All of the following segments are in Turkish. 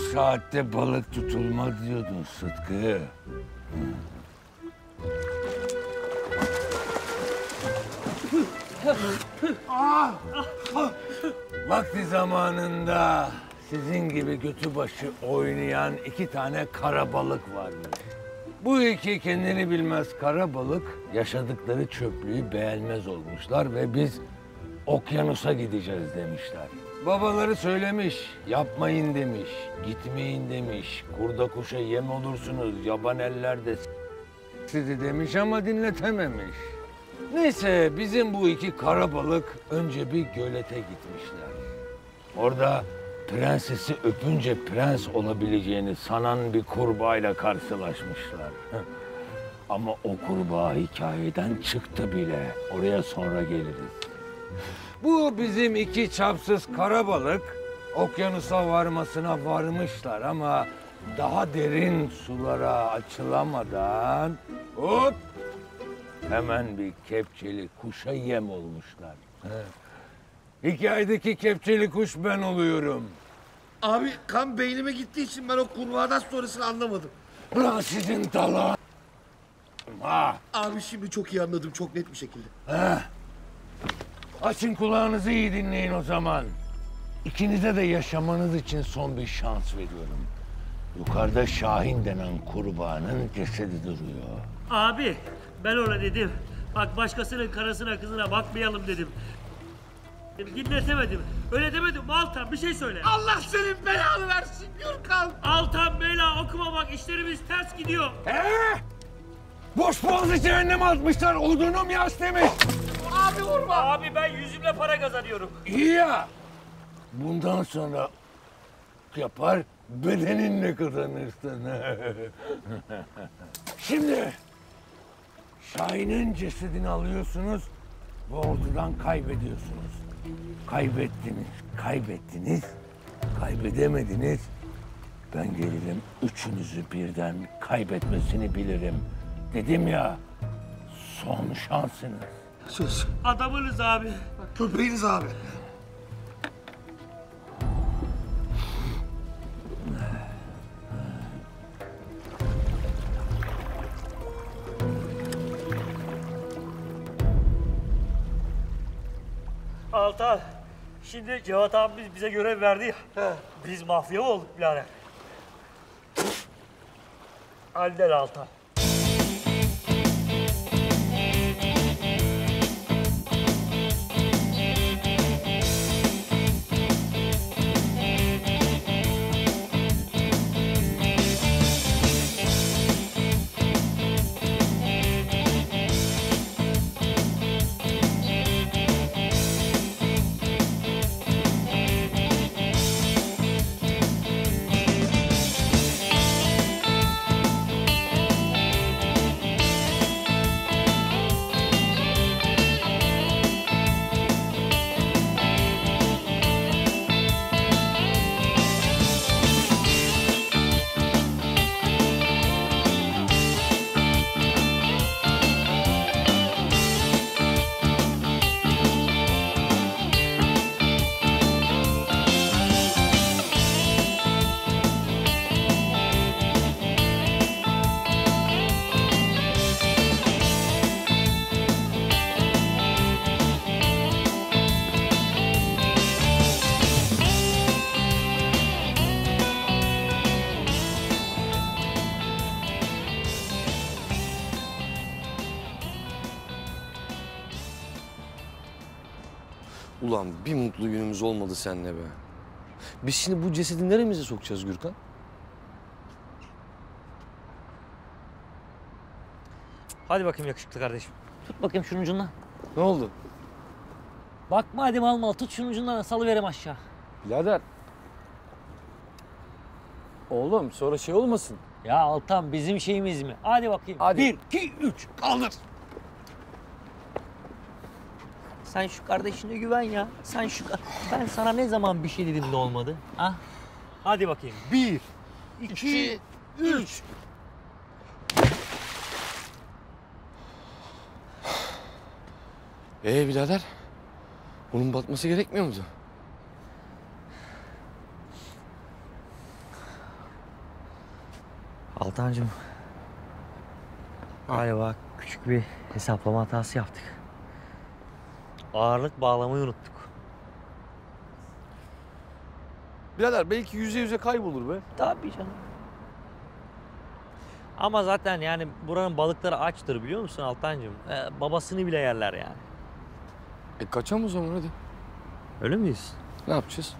saatte balık tutulmaz diyordun Sıtkı. Vakti zamanında sizin gibi götü başı oynayan iki tane kara balık varmış. Bu iki kendini bilmez kara balık yaşadıkları çöplüğü beğenmez olmuşlar ve biz okyanusa gideceğiz demişler. Babaları söylemiş, yapmayın demiş, gitmeyin demiş, kurda kuşa yem olursunuz, yaban eller de sizi demiş ama dinletememiş. Neyse bizim bu iki kara balık önce bir gölete gitmişler. Orada prensesi öpünce prens olabileceğini sanan bir kurbağayla karşılaşmışlar. Ama o kurbağa hikayeden çıktı bile. Oraya sonra geliriz. Bu bizim iki çapsız kara balık okyanusa varmasına varmışlar ama daha derin sulara açılamadan hop hemen bir kepçeli kuşa yem olmuşlar. Hikayedeki kepçeli kuş ben oluyorum. Abi kan beynime gittiği için ben o kurbağadan sonrasını anlamadım. Ulan sizin dala. Ha, Abi şimdi çok iyi anladım çok net bir şekilde. Açın kulağınızı iyi dinleyin o zaman. İkinize de yaşamanız için son bir şans veriyorum. Yukarıda Şahin denen kurbağanın cesedi duruyor. Abi ben ona dedim. Bak başkasının karısına kızına bakmayalım dedim. Dinletemedim. Öyle demedim Altan bir şey söyle. Allah senin belanı versin Gürkan. Altan bela okuma bak işlerimiz ters gidiyor. Ee? Boş boğazı cehennem atmışlar. Odunum yas demiş. Abi vurma. Abi ben yüzümle para kazanıyorum. İyi ya. Bundan sonra yapar bedeninle kazanırsın. Şimdi Şahin'in cesedini alıyorsunuz ve ortadan kaybediyorsunuz. Kaybettiniz, kaybettiniz, kaybedemediniz. Ben gelirim üçünüzü birden kaybetmesini bilirim. Dedim ya son şansınız. Söz. Adamınız abi. Köpeğiniz abi. Altan. Şimdi Cevat abimiz bize görev verdi ya. Biz mafya olduk birader? Halden Altan. Günümüz olmadı seninle be. Biz şimdi bu cesedi neremize sokacağız Gürkan? Hadi bakayım yakışıklı kardeşim. Tut bakayım şunun ucundan. Ne oldu? Bakma hadi mal mal tut şunun ucundan salıverem aşağı. Birader. Oğlum sonra şey olmasın. Ya Altan bizim şeyimiz mi? Hadi bakayım. Hadi. Bir, iki, üç. Kaldır. Sen şu kardeşine güven ya. Sen şu... Ben sana ne zaman bir şey dedim de olmadı? Ha? Hadi bakayım. Bir, iki, üç. Ee birader? Bunun batması gerekmiyor muydu? Altancığım. Galiba küçük bir hesaplama hatası yaptık. Ağırlık bağlamayı unuttuk. Birader belki yüze yüze kaybolur be. Tabii canım. Ama zaten yani buranın balıkları açtır biliyor musun Altancığım? Ee, babasını bile yerler yani. E kaçalım o zaman hadi. Öyle miyiz? Ne yapacağız?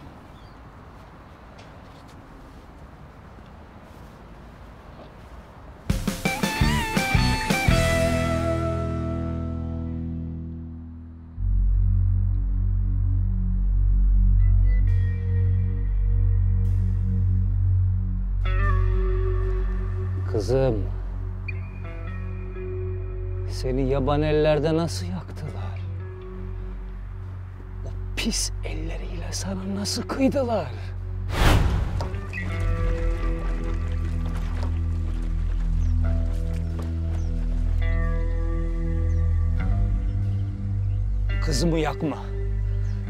Kızım. Seni yaban ellerde nasıl yaktılar? O pis elleriyle sana nasıl kıydılar? Kızımı yakma.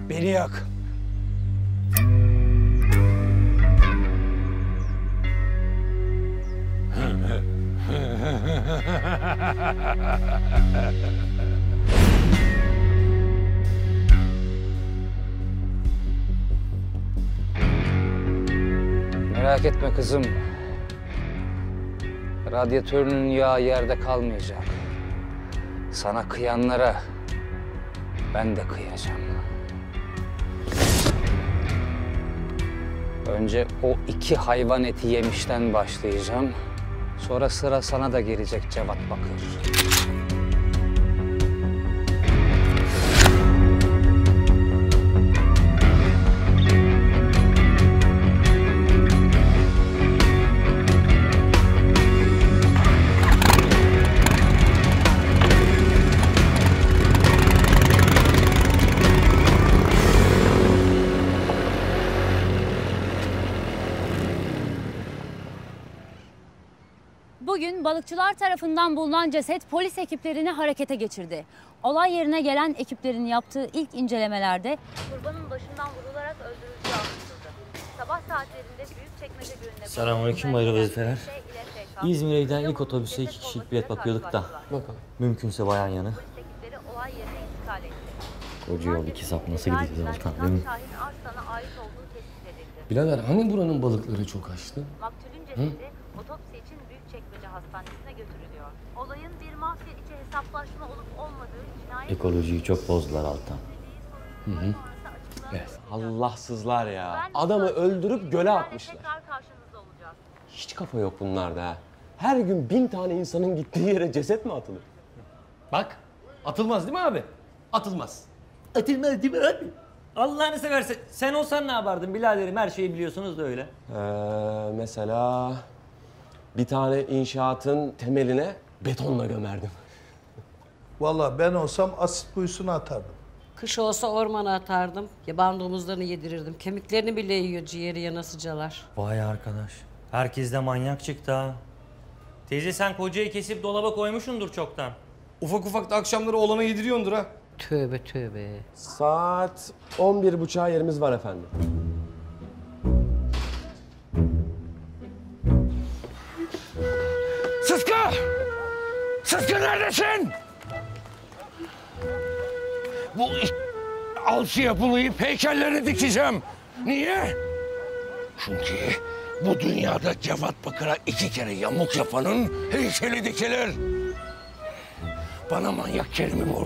Beni yak. Merak etme kızım. Radyatörünün yağı yerde kalmayacak. Sana kıyanlara ben de kıyacağım. Önce o iki hayvan eti yemişten başlayacağım. Sonra sıra sana da gelecek Cevat Bakır. Balıkçılar tarafından bulunan ceset polis ekiplerini harekete geçirdi. Olay yerine gelen ekiplerin yaptığı ilk incelemelerde kurbanın başından vurularak öldürüldüğü anlaşıldı. Sabah saatlerinde Büyükçekmece Gölü'nde... Selamünaleyküm, hayırlı vazifeler. İzmir'e giden ilk otobüse iki kişilik bilet bakıyorduk da. Bakalım. Mümkünse bayan yanı. Polis ekipleri olay yerine intikal etti. Koca yol iki sap nasıl gideceğiz Altan? Tespit edildi. Birader hani buranın balıkları çok açtı? Maktulün cesedi otopsi için Büyükçekmece Hastanesi'ne götürülüyor. Olayın bir mafya içi hesaplaşma olup olmadığı cinayet ekolojiyi çok bozdular Altan. Evet. Allahsızlar ya. Adamı öldürüp göle atmışlar. Hiç kafa yok bunlarda ha. Her gün bin tane insanın gittiği yere ceset mi atılır? Bak atılmaz değil mi abi? Atılmaz. Atılmaz değil mi abi? Allah'ını seversen sen olsan ne yapardın biraderim her şeyi biliyorsunuz da öyle. Ee, mesela bir tane inşaatın temeline betonla gömerdim. Vallahi ben olsam asit kuyusuna atardım. Kış olsa ormana atardım. Yaban domuzlarını yedirirdim. Kemiklerini bile yiyor ciğeri yanasıcalar. Vay arkadaş. Herkes de manyak çıktı ha. Teyze sen kocayı kesip dolaba koymuşsundur çoktan. Ufak ufak da akşamları oğlana yediriyordur ha. Tövbe tövbe. Saat 11 buçuğa yerimiz var efendim. Sıtkı! Sıtkı neredesin? Bu alçı yapılayıp heykelleri dikeceğim. Niye? Çünkü bu dünyada Cevat Bakır'a iki kere yamuk yapanın heykeli dikilir. Bana manyak Kerim'i bul.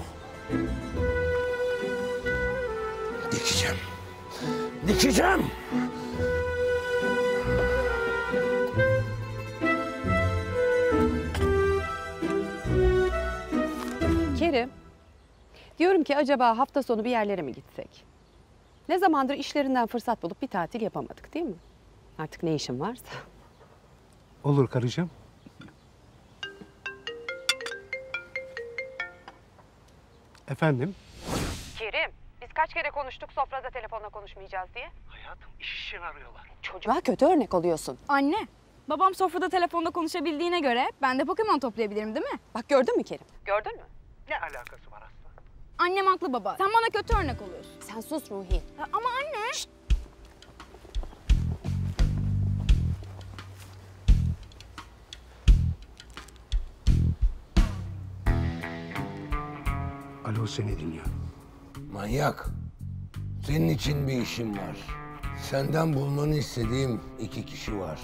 Dikeceğim. Dikeceğim. Diyorum ki acaba hafta sonu bir yerlere mi gitsek? Ne zamandır işlerinden fırsat bulup bir tatil yapamadık değil mi? Artık ne işin varsa. Olur karıcığım. Efendim? Kerim, biz kaç kere konuştuk sofrada telefonla konuşmayacağız diye? Hayatım iş için arıyorlar. Çocuğa kötü örnek oluyorsun. Anne, babam sofrada telefonda konuşabildiğine göre ben de Pokemon toplayabilirim değil mi? Bak gördün mü Kerim? Gördün mü? Annem haklı baba. Sen bana kötü örnek oluyorsun. Sen sus Ruhi. Ama anne. Şşt. Alo seni dinliyor. Manyak. Senin için bir işim var. Senden bulmanı istediğim iki kişi var.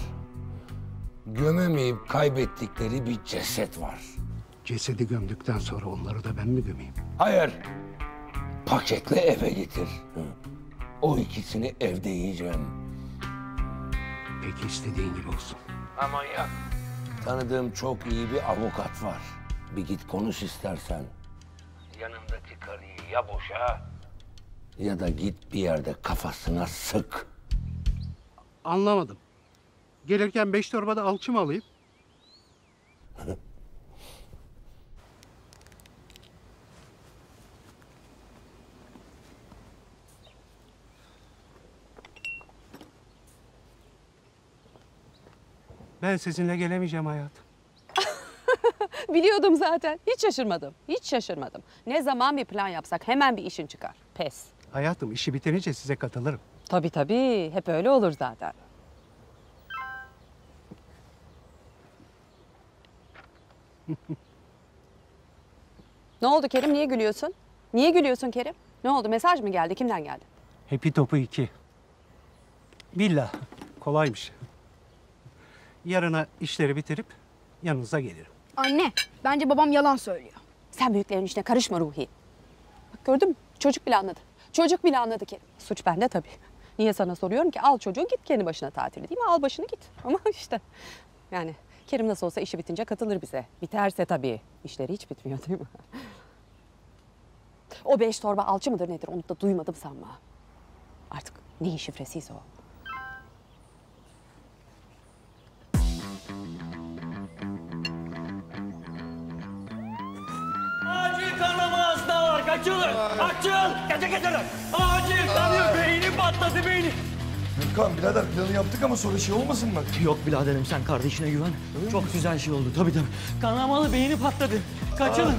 Gömemeyip kaybettikleri bir ceset var. Cesedi gömdükten sonra onları da ben mi gömeyim? Hayır. Paketle eve getir. Hı. O ikisini evde yiyeceğim. Peki istediğin gibi olsun. Ha manyak. Tanıdığım çok iyi bir avukat var. Bir git konuş istersen. Yanındaki karıyı ya boşa ya da git bir yerde kafasına sık. Anlamadım. Gelirken beş torbada alçı mı alayım? Ben sizinle gelemeyeceğim hayatım. Biliyordum zaten. Hiç şaşırmadım. Hiç şaşırmadım. Ne zaman bir plan yapsak hemen bir işin çıkar. Pes. Hayatım işi bitirince size katılırım. Tabii tabii. Hep öyle olur zaten. ne oldu Kerim? Niye gülüyorsun? Niye gülüyorsun Kerim? Ne oldu? Mesaj mı geldi? Kimden geldi? Happy Topu 2. Villa. Kolaymış. Yarına işleri bitirip yanınıza gelirim. Anne, bence babam yalan söylüyor. Sen büyüklerin işine karışma Ruhi. Bak gördün mü? Çocuk bile anladı. Çocuk bile anladı Kerim. Suç bende tabii. Niye sana soruyorum ki? Al çocuğu git kendi başına tatili değil mi? Al başını git. Ama işte yani Kerim nasıl olsa işi bitince katılır bize. Biterse tabii. İşleri hiç bitmiyor değil mi? O beş torba alçı mıdır nedir onu da duymadım sanma. Artık neyin şifresiyse o. Kaçılın. Açıl. Gece geceler. Acil kanıyor. Beyni patladı beyni. Gürkan birader planı yaptık ama sonra şey olmasın bak. Yok biraderim sen kardeşine güven. Çok güzel şey oldu tabii tabii. Kanamalı beyni patladı. Kaçılın.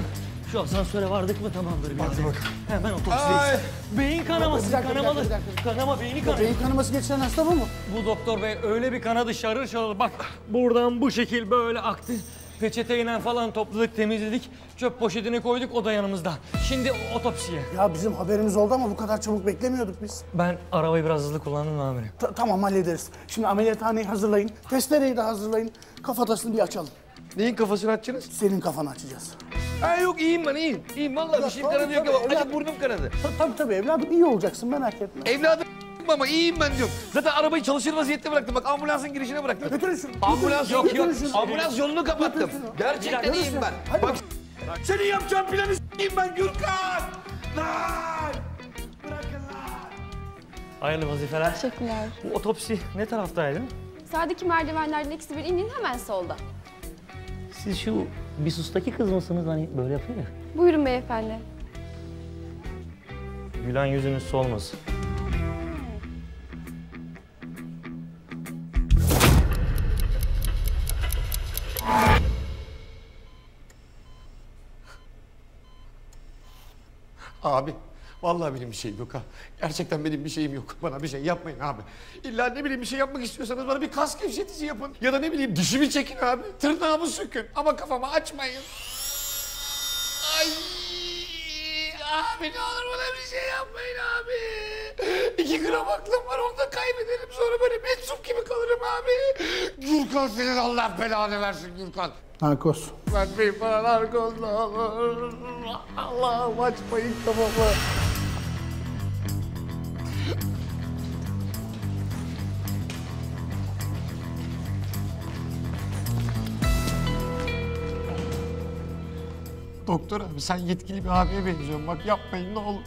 Şu asansöre vardık mı tamamdır biraderim. Hemen Ay. otopsideyiz. Beyin kanaması Bir dakika, bir dakika, kanamalı. bir dakika. Kanama beyni kanaması. Beyin kanaması geçiren hasta bu mu? Bu doktor bey öyle bir kanadı şarır şarır bak buradan bu şekil böyle aktı. Peçeteyle falan topladık temizledik. Çöp poşetine koyduk o da yanımızda. Şimdi otopsiye. Ya bizim haberimiz oldu ama bu kadar çabuk beklemiyorduk biz. Ben arabayı biraz hızlı kullandım amirim. Ta- tamam hallederiz. Şimdi ameliyathaneyi hazırlayın. Testereyi de hazırlayın. Kafatasını bir açalım. Neyin kafasını açacaksınız? Senin kafanı açacağız. Ha yok iyiyim ben iyiyim. İyiyim vallahi bir şeyim kanadı yok acık burnum kanadı. Ta- tabii tabii evladım iyi olacaksın merak etme. Evladım ama iyiyim ben diyorum. Zaten arabayı çalışır vaziyette bıraktım. Bak ambulansın girişine bıraktım. Götürün şunu. Ambulans yok yok. götürün şunu. Ambulans yolunu kapattım. Götürün şunu. Gerçekten iyiyim ben. Hadi Bak senin yapacağın planı s**eyim ben Gürkan. Lan! Hayırlı vazifeler. Teşekkürler. Bu otopsi ne taraftaydı? Sağdaki merdivenlerden ikisi bir inin hemen solda. Siz şu Bisus'taki kız mısınız hani böyle yapıyor ya. Buyurun beyefendi. Gülen yüzünüz solmasın. Abi vallahi benim bir şeyim yok ha. Gerçekten benim bir şeyim yok. Bana bir şey yapmayın abi. İlla ne bileyim bir şey yapmak istiyorsanız bana bir kas gevşetici yapın. Ya da ne bileyim dişimi çekin abi. Tırnağımı sökün. Ama kafamı açmayın. Ay abi ne olur bana bir şey yapmayın abi. İki gram aklım var onu da kaybederim. Sonra böyle meczup gibi kalırım abi. Gürkan senin Allah belanı versin Gürkan. Narkoz. Vermeyin bana narkoz ne olur. Allah'ım açmayın kafamı. Doktor abi sen yetkili bir abiye benziyorsun. Bak yapmayın ne olur.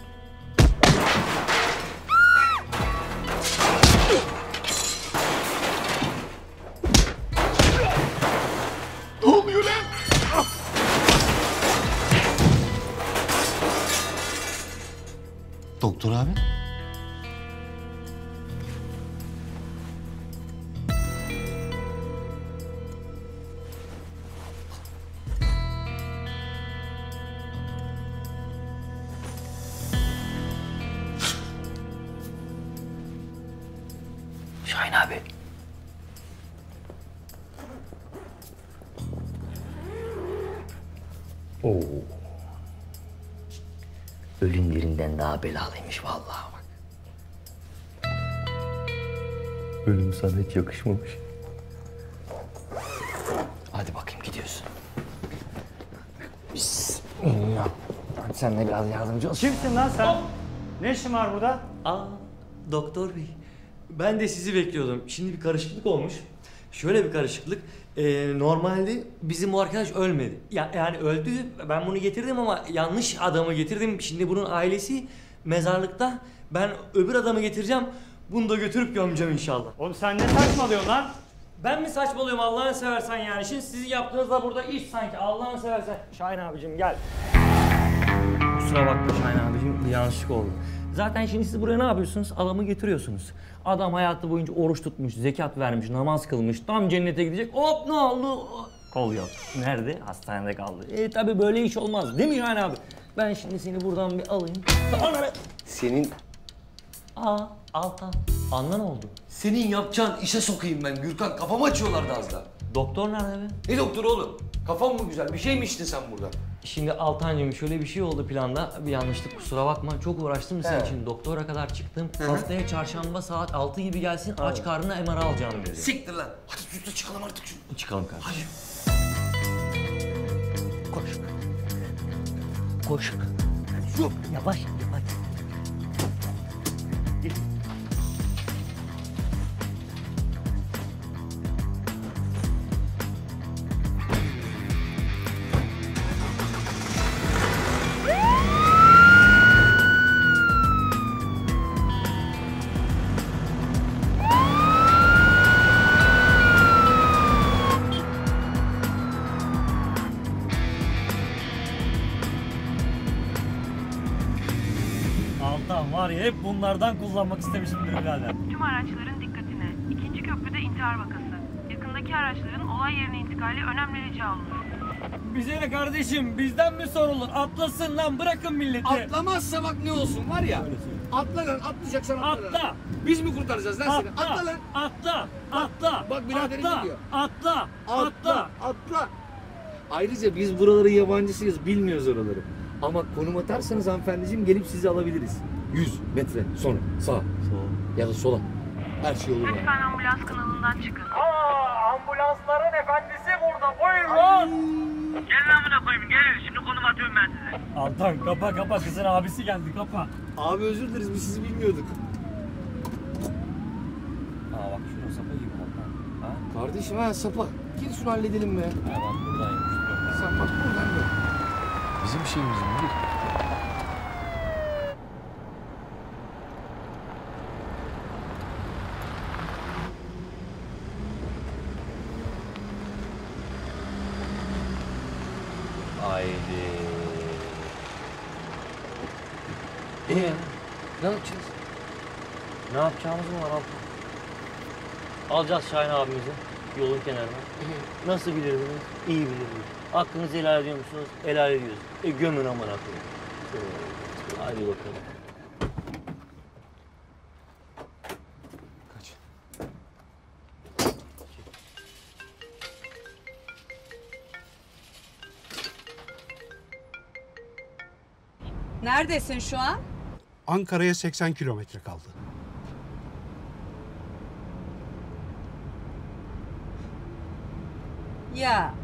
Belalıymış vallahi bak. Ölüm sana hiç yakışmamış. Hadi bakayım gidiyorsun. Bismillah. Hadi sen de biraz yardımcı ol. Kimsin lan sen? Ne işin var burada? Aa, doktor bey. Ben de sizi bekliyordum. Şimdi bir karışıklık olmuş. Şöyle bir karışıklık. Ee, normalde bizim bu arkadaş ölmedi. Ya, yani öldü. Ben bunu getirdim ama yanlış adamı getirdim. Şimdi bunun ailesi mezarlıkta. Ben öbür adamı getireceğim. Bunu da götürüp gömeceğim inşallah. Oğlum sen ne saçmalıyorsun lan? Ben mi saçmalıyorum Allah'ını seversen yani? Şimdi sizin yaptığınız da burada iş sanki Allah'ını seversen. Şahin abicim gel. Kusura bakma Şahin abicim yanlışlık oldu. Zaten şimdi siz buraya ne yapıyorsunuz? Adamı getiriyorsunuz. Adam hayatı boyunca oruç tutmuş, zekat vermiş, namaz kılmış, tam cennete gidecek. Hop ne oldu? Kol yok. Nerede? Hastanede kaldı. E tabi böyle iş olmaz değil mi Şahin abi? Ben şimdi seni buradan bir alayım. Ananı... Senin Aa Altan. Anla ne oldu? senin yapacağın işe sokayım ben Gürkan. Kafamı açıyorlardı az daha. Doktor nerede be? Ne doktoru oğlum? Kafam mı güzel? Bir şey mi içtin sen burada? Şimdi Altancığım şöyle bir şey oldu planda. Bir yanlışlık kusura bakma. Çok uğraştım senin için. Doktora kadar çıktım. Hı hı. Haftaya çarşamba saat 6 gibi gelsin. Aç karnına MR alacağım dedi. Siktir lan. Hadi da çıkalım artık şunu. Çıkalım kardeşim. Koş. Koş. Yavaş bunlardan kullanmak istemişimdir birader. Tüm araçların dikkatine. İkinci köprüde intihar vakası. Yakındaki araçların olay yerine intikali önemli rica olunur. Bize ne kardeşim bizden mi sorulur? Atlasın lan bırakın milleti. Atlamazsa bak ne olsun var ya. Atla lan atlayacaksan atla. lan. Atla. Biz mi kurtaracağız lan seni? Atla. Atla lan. Atla. Atla. Bak biraderim atla, ne diyor? Atla. Atla. Atla. Ayrıca biz buraların yabancısıyız. Bilmiyoruz oraları. Ama konum atarsanız hanımefendiciğim gelip sizi alabiliriz. 100 metre sonra sağ. Ya da sola. Her şey olur yani. Lütfen ambulans kanalından çıkın. Aa, ambulansların efendisi burada. Buyurun. Gelin amına koyayım gelin. Şimdi konum atıyorum ben size. Altan kapa kapa kızın abisi geldi kapa. Abi özür dileriz biz sizi bilmiyorduk. Aa bak şurada sapa gibi Altan. Ha? Kardeşim ha sapa. Gel şunu halledelim be. Ha bak buradaymış. Sen bak buradan gel. Bizim şeyimiz mi? Haydi. Ee, ne yapacağız? Ne yapacağımız mı var Altan? Alacağız Şahin abimizi yolun kenarına. Nasıl bilirdiniz? İyi bilirdiniz. Hakkınızı helal ediyor musunuz? Helal ediyoruz. E gömün amına koyayım. Hadi bakalım. Neredesin şu an? Ankara'ya 80 kilometre kaldı. Ya.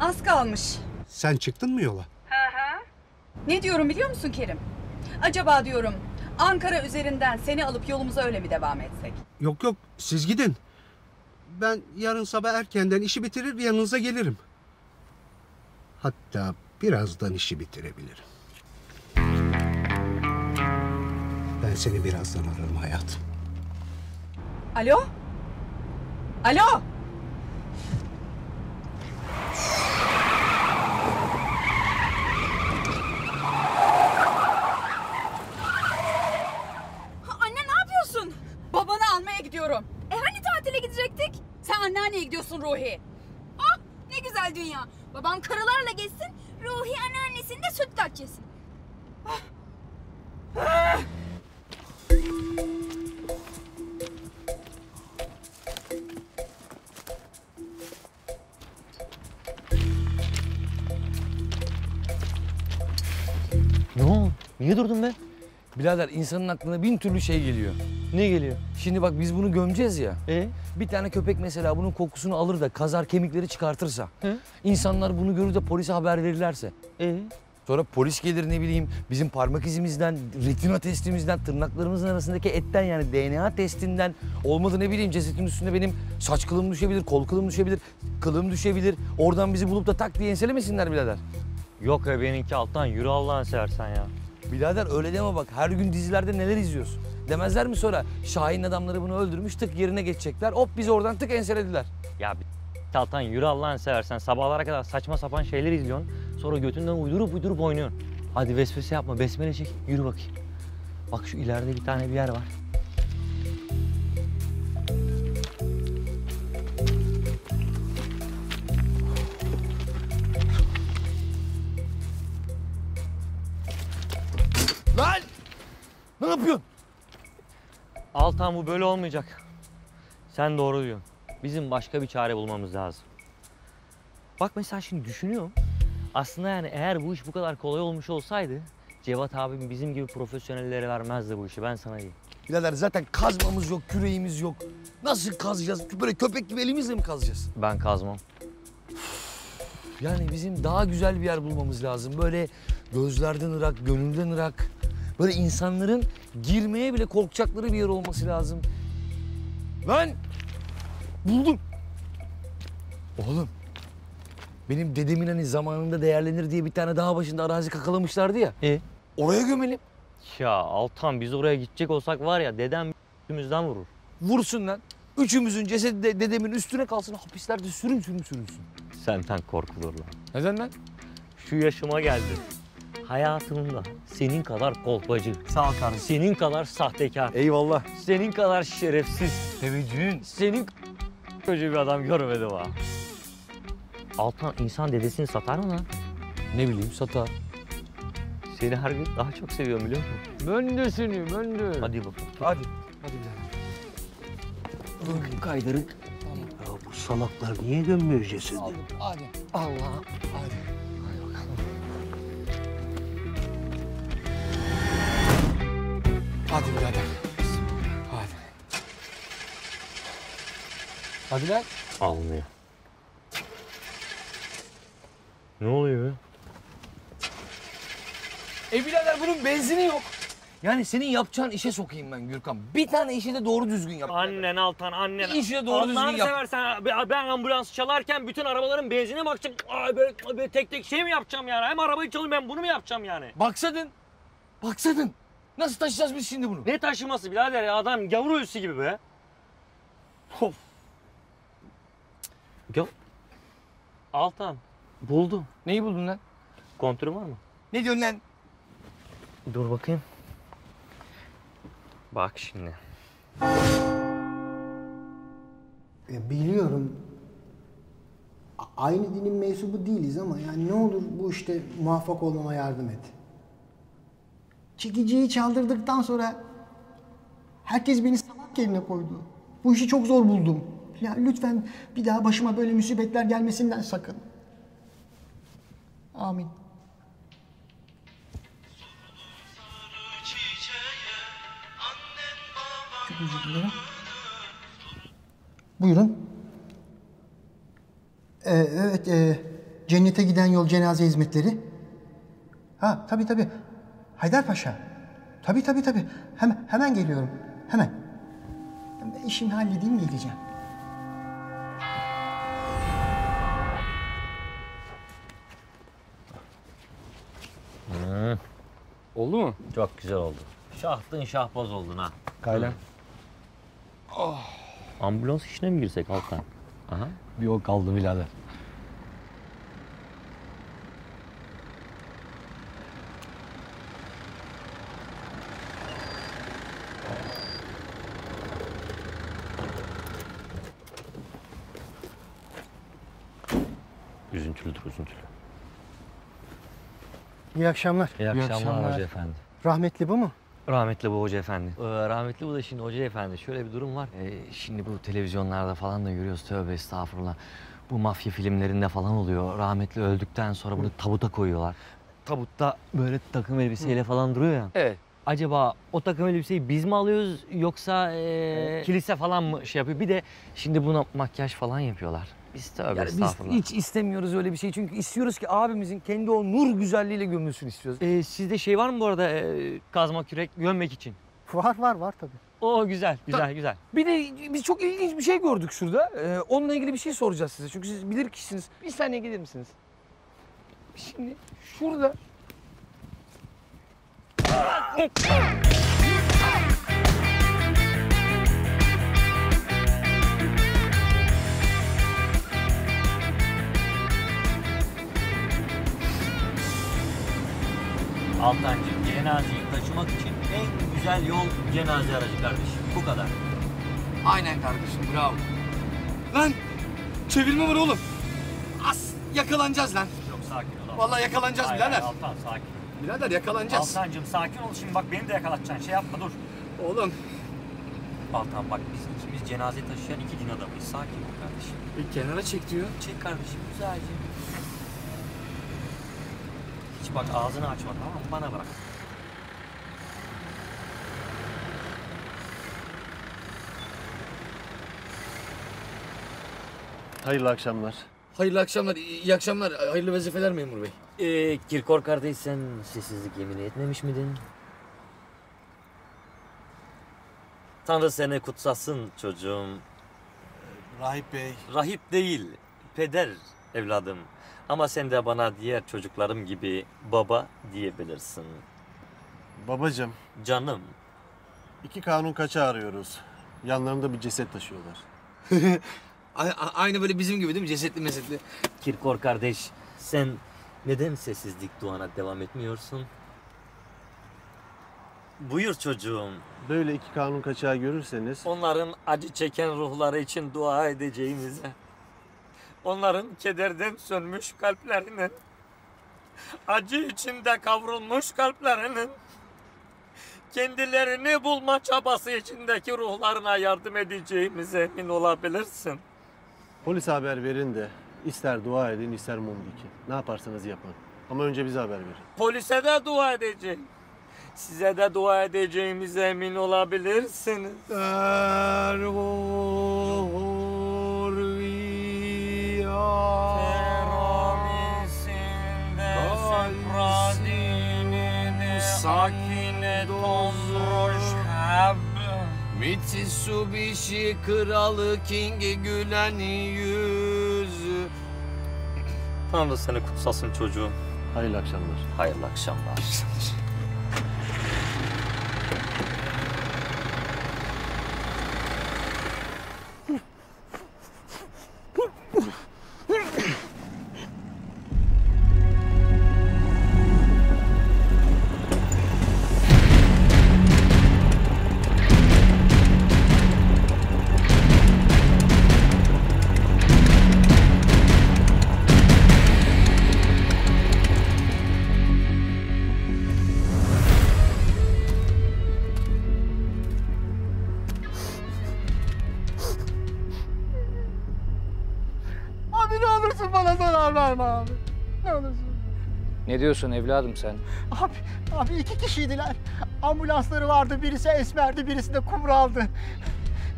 Az kalmış. Sen çıktın mı yola? Ne diyorum biliyor musun Kerim? Acaba diyorum Ankara üzerinden seni alıp yolumuza öyle mi devam etsek? Yok yok siz gidin. Ben yarın sabah erkenden işi bitirir yanınıza gelirim. Hatta birazdan işi bitirebilirim. Ben seni birazdan ararım hayatım. Alo? Alo? Anne ne yapıyorsun? Babanı almaya gidiyorum. E hani tatile gidecektik? Sen anneanneye gidiyorsun Ruhi. Ah ne güzel dünya. Babam karılarla geçsin, Ruhi anneannesini de sütlaç yesin. Ne oldu? Niye durdun be? Birader insanın aklına bin türlü şey geliyor. Ne geliyor? Şimdi bak biz bunu gömeceğiz ya. E? Bir tane köpek mesela bunun kokusunu alır da kazar kemikleri çıkartırsa. He? insanlar bunu görür de polise haber verirlerse. E? Sonra polis gelir ne bileyim bizim parmak izimizden, retina testimizden, tırnaklarımızın arasındaki etten yani DNA testinden olmadı ne bileyim cesetin üstünde benim saç kılım düşebilir, kol kılım düşebilir, kılım düşebilir. Oradan bizi bulup da tak diye enselemesinler birader. Yok ya benimki alttan yürü Allah'ını seversen ya. Birader öyle deme bak her gün dizilerde neler izliyoruz. Demezler mi sonra Şahin adamları bunu öldürmüş tık yerine geçecekler hop bizi oradan tık enselediler. Ya bir Altan yürü Allah'ını seversen sabahlara kadar saçma sapan şeyler izliyorsun. Sonra götünden uydurup uydurup oynuyorsun. Hadi vesvese yapma besmele çek yürü bakayım. Bak şu ileride bir tane bir yer var. Lan! Ne yapıyorsun? Altan bu böyle olmayacak. Sen doğru diyorsun. Bizim başka bir çare bulmamız lazım. Bak mesela şimdi düşünüyorum. Aslında yani eğer bu iş bu kadar kolay olmuş olsaydı Cevat abim bizim gibi profesyonellere vermezdi bu işi ben sana diyeyim. Birader zaten kazmamız yok, küreğimiz yok. Nasıl kazacağız? Böyle köpek gibi elimizle mi kazacağız? Ben kazmam. Yani bizim daha güzel bir yer bulmamız lazım. Böyle gözlerden ırak, gönülden ırak. Böyle insanların girmeye bile korkacakları bir yer olması lazım. Lan! Buldum. Oğlum. Benim dedemin hani zamanında değerlenir diye bir tane dağ başında arazi kakalamışlardı ya. E? Oraya gömelim. Ya Altan biz oraya gidecek olsak var ya dedem üstümüzden vurur. Vursun lan. Üçümüzün cesedi de dedemin üstüne kalsın hapislerde sürüm sürüm sürünsün. Senden korkulur lan. Neden lan? Şu yaşıma geldi. Hayatımda senin kadar kolpacı. Sağ ol kardeşim. Senin kadar sahtekar. Eyvallah. Senin kadar şerefsiz. Teveccühün. Senin kötü bir adam görmedim ha. Altan insan dedesini satar mı lan? Ne bileyim satar. Seni her gün daha çok seviyorum biliyor musun? Ben de. Hadi bakalım. Hadi. Hadi birader. Kaydırık. Ya bu salaklar niye gömmüyor cesedi? Hadi. Allah. Hadi. Hadi birader. Hadi. Hadi lan. Almıyor. Ne oluyor be? E birader bunun benzini yok. Yani senin yapacağın işe sokayım ben Gürkan. Bir tane işi de doğru düzgün yap. Annen Altan annen. Bir işi de doğru düzgün Allah'ını yap. seversen ben- ben ambulans çalarken bütün arabaların benzine bakacağım. Ay böyle, böyle tek tek şey mi yapacağım yani? Hem arabayı çalayım ben bunu mu yapacağım yani? Baksadın. Baksadın. Nasıl taşıyacağız biz şimdi bunu? Ne taşıması birader ya adam gavur ölüsü gibi be. Of. Gav... Altan buldum. Neyi buldun lan? Kontürü var mı? Ne diyorsun lan? Dur bakayım. Bak şimdi. Ya biliyorum. A- Aynı dinin mensubu değiliz ama yani ne olur bu işte muvaffak olmama yardım et. Çekiciyi çaldırdıktan sonra herkes beni salak yerine koydu. Bu işi çok zor buldum. Ya lütfen bir daha başıma böyle musibetler gelmesinden sakın. Amin. Buyurun. Ee, evet, e, cennete giden yol cenaze hizmetleri. Ha, tabii tabii. Haydarpaşa. Tabii tabii tabii. Hemen, hemen geliyorum. Hemen. Ben işimi halledeyim geleceğim. Oldu mu? Çok güzel oldu. Şahtın şahbaz oldun ha. Kaylan. Ambulans işine mi girsek Altan? Aha. Bir o kaldı birader. İyi akşamlar. İyi akşamlar, hoca efendi. Rahmetli bu mu? Rahmetli bu hoca efendi. Ee, rahmetli bu da şimdi hoca efendi. Şöyle bir durum var. Ee, şimdi bu televizyonlarda falan da görüyoruz. Tövbe estağfurullah. Bu mafya filmlerinde falan oluyor. Rahmetli öldükten sonra bunu tabuta koyuyorlar. tabutta böyle takım elbiseyle falan duruyor ya. Evet. Acaba o takım elbiseyi biz mi alıyoruz yoksa eee, kilise falan mı şey yapıyor? Bir de şimdi buna makyaj falan yapıyorlar. Biz tövbe Yani biz estağfurullah. hiç istemiyoruz öyle bir şey. Çünkü istiyoruz ki abimizin kendi o nur güzelliğiyle gömülsün istiyoruz. Ee, sizde şey var mı bu arada eee, kazma kürek gömmek için? Var var var tabii. O güzel, güzel, güzel. Bir de biz çok ilginç bir şey gördük şurada. Ee, onunla ilgili bir şey soracağız size. Çünkü siz bilir kişisiniz. Bir saniye gelir misiniz? Şimdi şurada... Altancığım cenazeyi taşımak için en güzel yol cenaze aracı kardeşim. Bu kadar. Aynen kardeşim bravo. Lan çevirme var oğlum. As yakalanacağız lan. Yok sakin ol. Vallahi yakalanacağız Hayır, birader. hayır, Altan sakin. Birader yakalanacağız. Altancığım sakin ol şimdi bak beni de yakalatacaksın şey yapma dur. Oğlum. Altan bak biz ikimiz cenaze taşıyan iki din adamıyız. Sakin ol kardeşim. Bir kenara çek diyor. Çek kardeşim güzelce. Bak ağzını açma tamam mı? Bana bırak. Hayırlı akşamlar. Hayırlı akşamlar, iyi akşamlar. Hayırlı vazifeler memur bey. Ee, Kirkor kardeş sen sessizlik yemini etmemiş miydin? Tanrı seni kutsasın çocuğum. Rahip Bey. Rahip değil, peder evladım. Ama sen de bana diğer çocuklarım gibi baba diyebilirsin. Babacım, Canım. iki kanun kaça arıyoruz? Yanlarında bir ceset taşıyorlar. Aynı böyle bizim gibi değil mi? Cesetli mesetli. Kirkor kardeş, sen neden sessizlik duana devam etmiyorsun? Buyur çocuğum. Böyle iki kanun kaçağı görürseniz Onların acı çeken ruhları için dua edeceğimize, onların kederden sönmüş kalplerinin, acı içinde kavrulmuş kalplerinin, kendilerini bulma çabası içindeki ruhlarına yardım edeceğimize emin olabilirsin. polis haber verin de ister dua edin ister mum dikin. Ne yaparsanız yapın. Ama önce bize haber verin. Polise de dua edeceğim. Size de dua edeceğimize emin olabilirsiniz. Sakine dozroş hab Mitsubishi kralı King'i gülen yüz Tanrı seni kutsasın çocuğum. Hayırlı akşamlar. Hayırlı akşamlar. Ne diyorsun evladım sen? Abi, abi iki kişiydiler. Ambulansları vardı. Birisi esmerdi, birisi de kumraldı.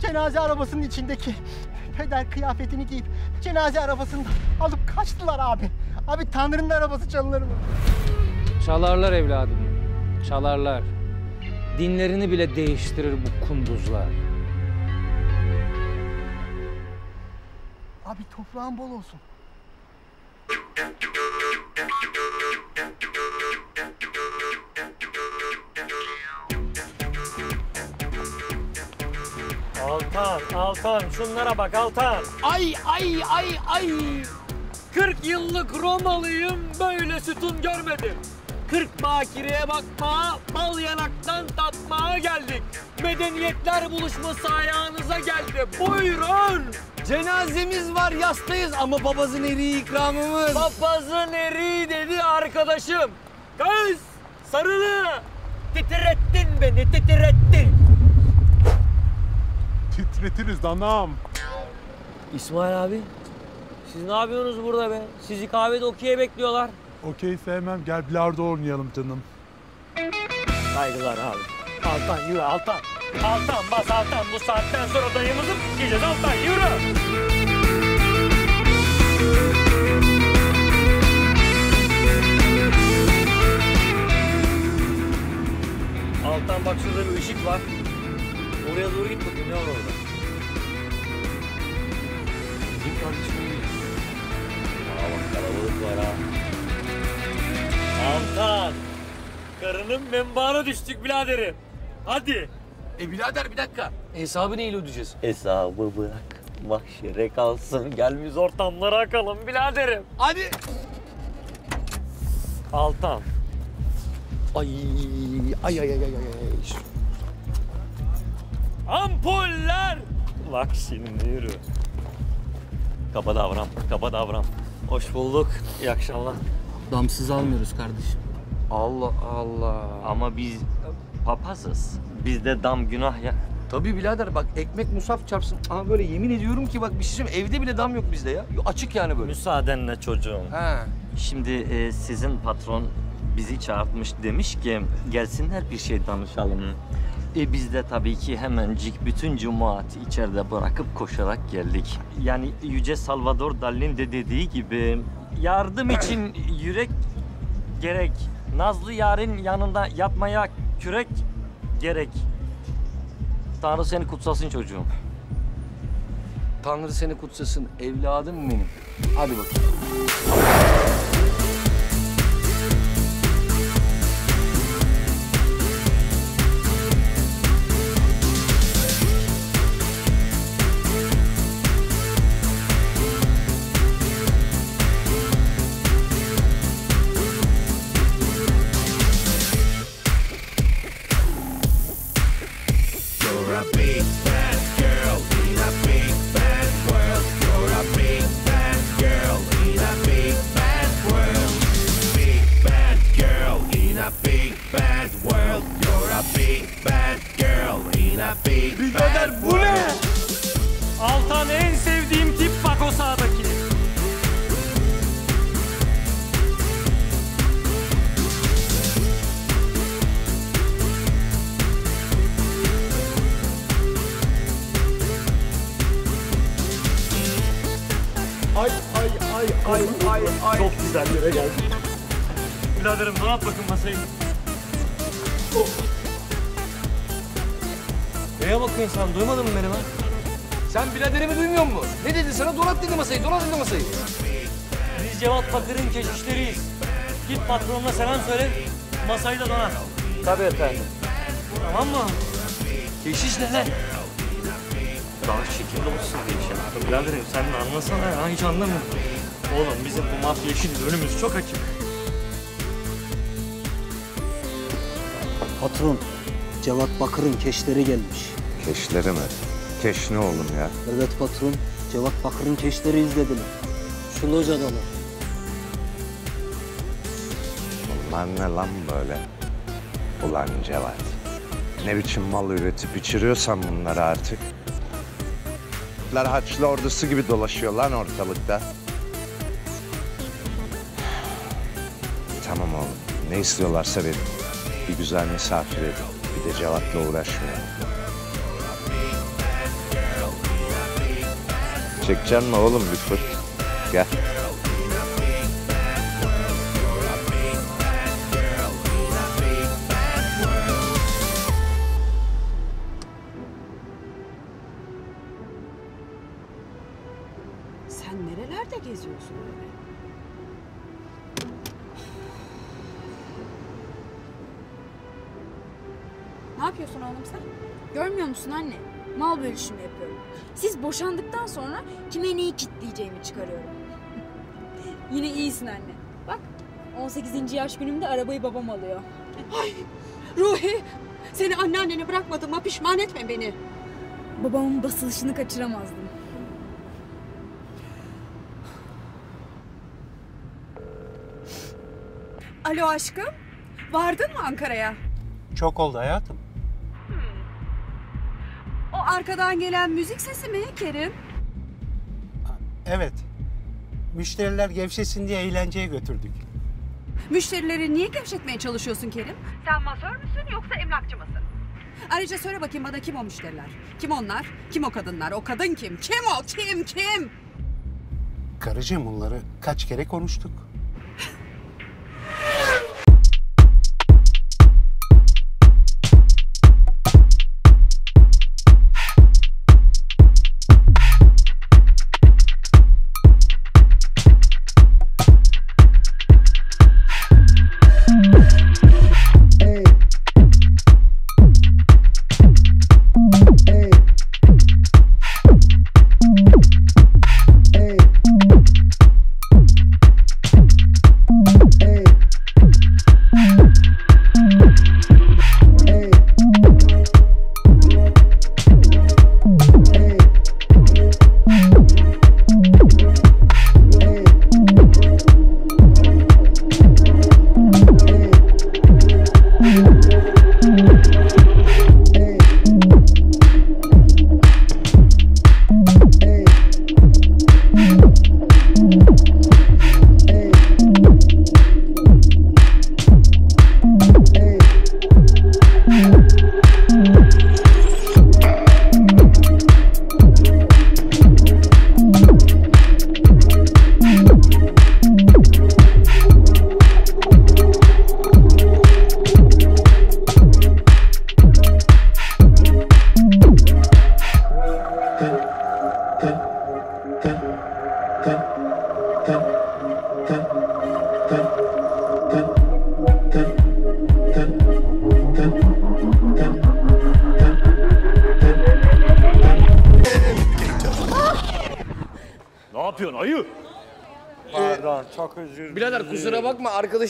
Cenaze arabasının içindeki peder kıyafetini giyip cenaze arabasını alıp kaçtılar abi. Abi Tanrı'nın arabası çalınır mı? Çalarlar evladım. Çalarlar. Dinlerini bile değiştirir bu kunduzlar. Abi toprağın bol olsun. Altan, Altan şunlara bak Altan. Ay ay ay ay 40 yıllık Romalıyım böyle sütun görmedim. 40 bakireye bakma, bal yanaktan tatmaya geldik. Medeniyetler buluşması ayağınıza geldi. Buyurun. Cenazemiz var yastayız ama babazın eriği ikramımız. Papazın eriği dedi arkadaşım. Kız sarılı. Titrettin beni titrettin. Titretiriz anam. İsmail abi siz ne yapıyorsunuz burada be? Sizi kahvede okey'e bekliyorlar. Okey sevmem. Gel bilardo oynayalım canım. Saygılar abi. Altan yürü Altan. Altan bas Altan. Bu saatten sonra dayımızı gideceğiz Altan yürü. Altan bak şurada bir ışık var. Oraya doğru git bakayım ne var orada. Bizim kardeşim değil. Aa bak kalabalık var ha. Altan. Karının menbaına düştük biraderim. Hadi. E birader bir dakika. Hesabı neyle ödeyeceğiz? Hesabı bırak. Mahşere kalsın. Gel biz ortamlara akalım biraderim. Hadi. Altan. Ay ay ay ay ay ay. Ampuller. Bak şimdi yürü. Kaba davran, kaba davran. Hoş bulduk. İyi akşamlar. Damsız almıyoruz kardeşim. Allah Allah. Ama biz papazız. Bizde dam günah ya. Tabii birader bak ekmek musaf çarpsın. Ama böyle yemin ediyorum ki bak bir şey söyleyeyim, evde bile dam yok bizde ya. Açık yani böyle. Müsaadenle çocuğum. He. Şimdi e, sizin patron bizi çağırtmış demiş ki gelsinler bir şey danışalım. E biz de tabii ki hemencik bütün cemaati içeride bırakıp koşarak geldik. Yani Yüce Salvador Dali'nin de dediği gibi yardım için yürek gerek. Nazlı yarın yanında yatmaya kürek gerek. Tanrı seni kutsasın çocuğum. Tanrı seni kutsasın evladım benim. Hadi bakayım. İşinin önümüz çok açık. Patron, Cevat Bakır'ın keşleri gelmiş. Keşleri mi? Keş ne oğlum ya? Evet patron, Cevat Bakır'ın keşleri izlediler. Şu locadalar. Bunlar ne lan böyle? Ulan Cevat. Ne biçim mal üretip içiriyorsan bunları artık. Haçlı ordusu gibi dolaşıyor lan ortalıkta. Ne istiyorlarsa verin. Bir güzel misafir edin. Bir de Cevat'la uğraşmayın. Çekeceksin mi oğlum bir fırt? Gel. Anne. Bak 18. yaş günümde arabayı babam alıyor. Ay Ruhi seni anneannene bırakmadığıma pişman etme beni. Babamın basılışını kaçıramazdım. Alo aşkım vardın mı Ankara'ya? Çok oldu hayatım. O arkadan gelen müzik sesi mi Kerim? Evet. Müşteriler gevşesin diye eğlenceye götürdük. Müşterileri niye gevşetmeye çalışıyorsun Kerim? Sen masör müsün yoksa emlakçı mısın? Ayrıca söyle bakayım bana kim o müşteriler? Kim onlar? Kim o kadınlar? O kadın kim? Kim o? Kim? Kim? Karıcığım bunları kaç kere konuştuk.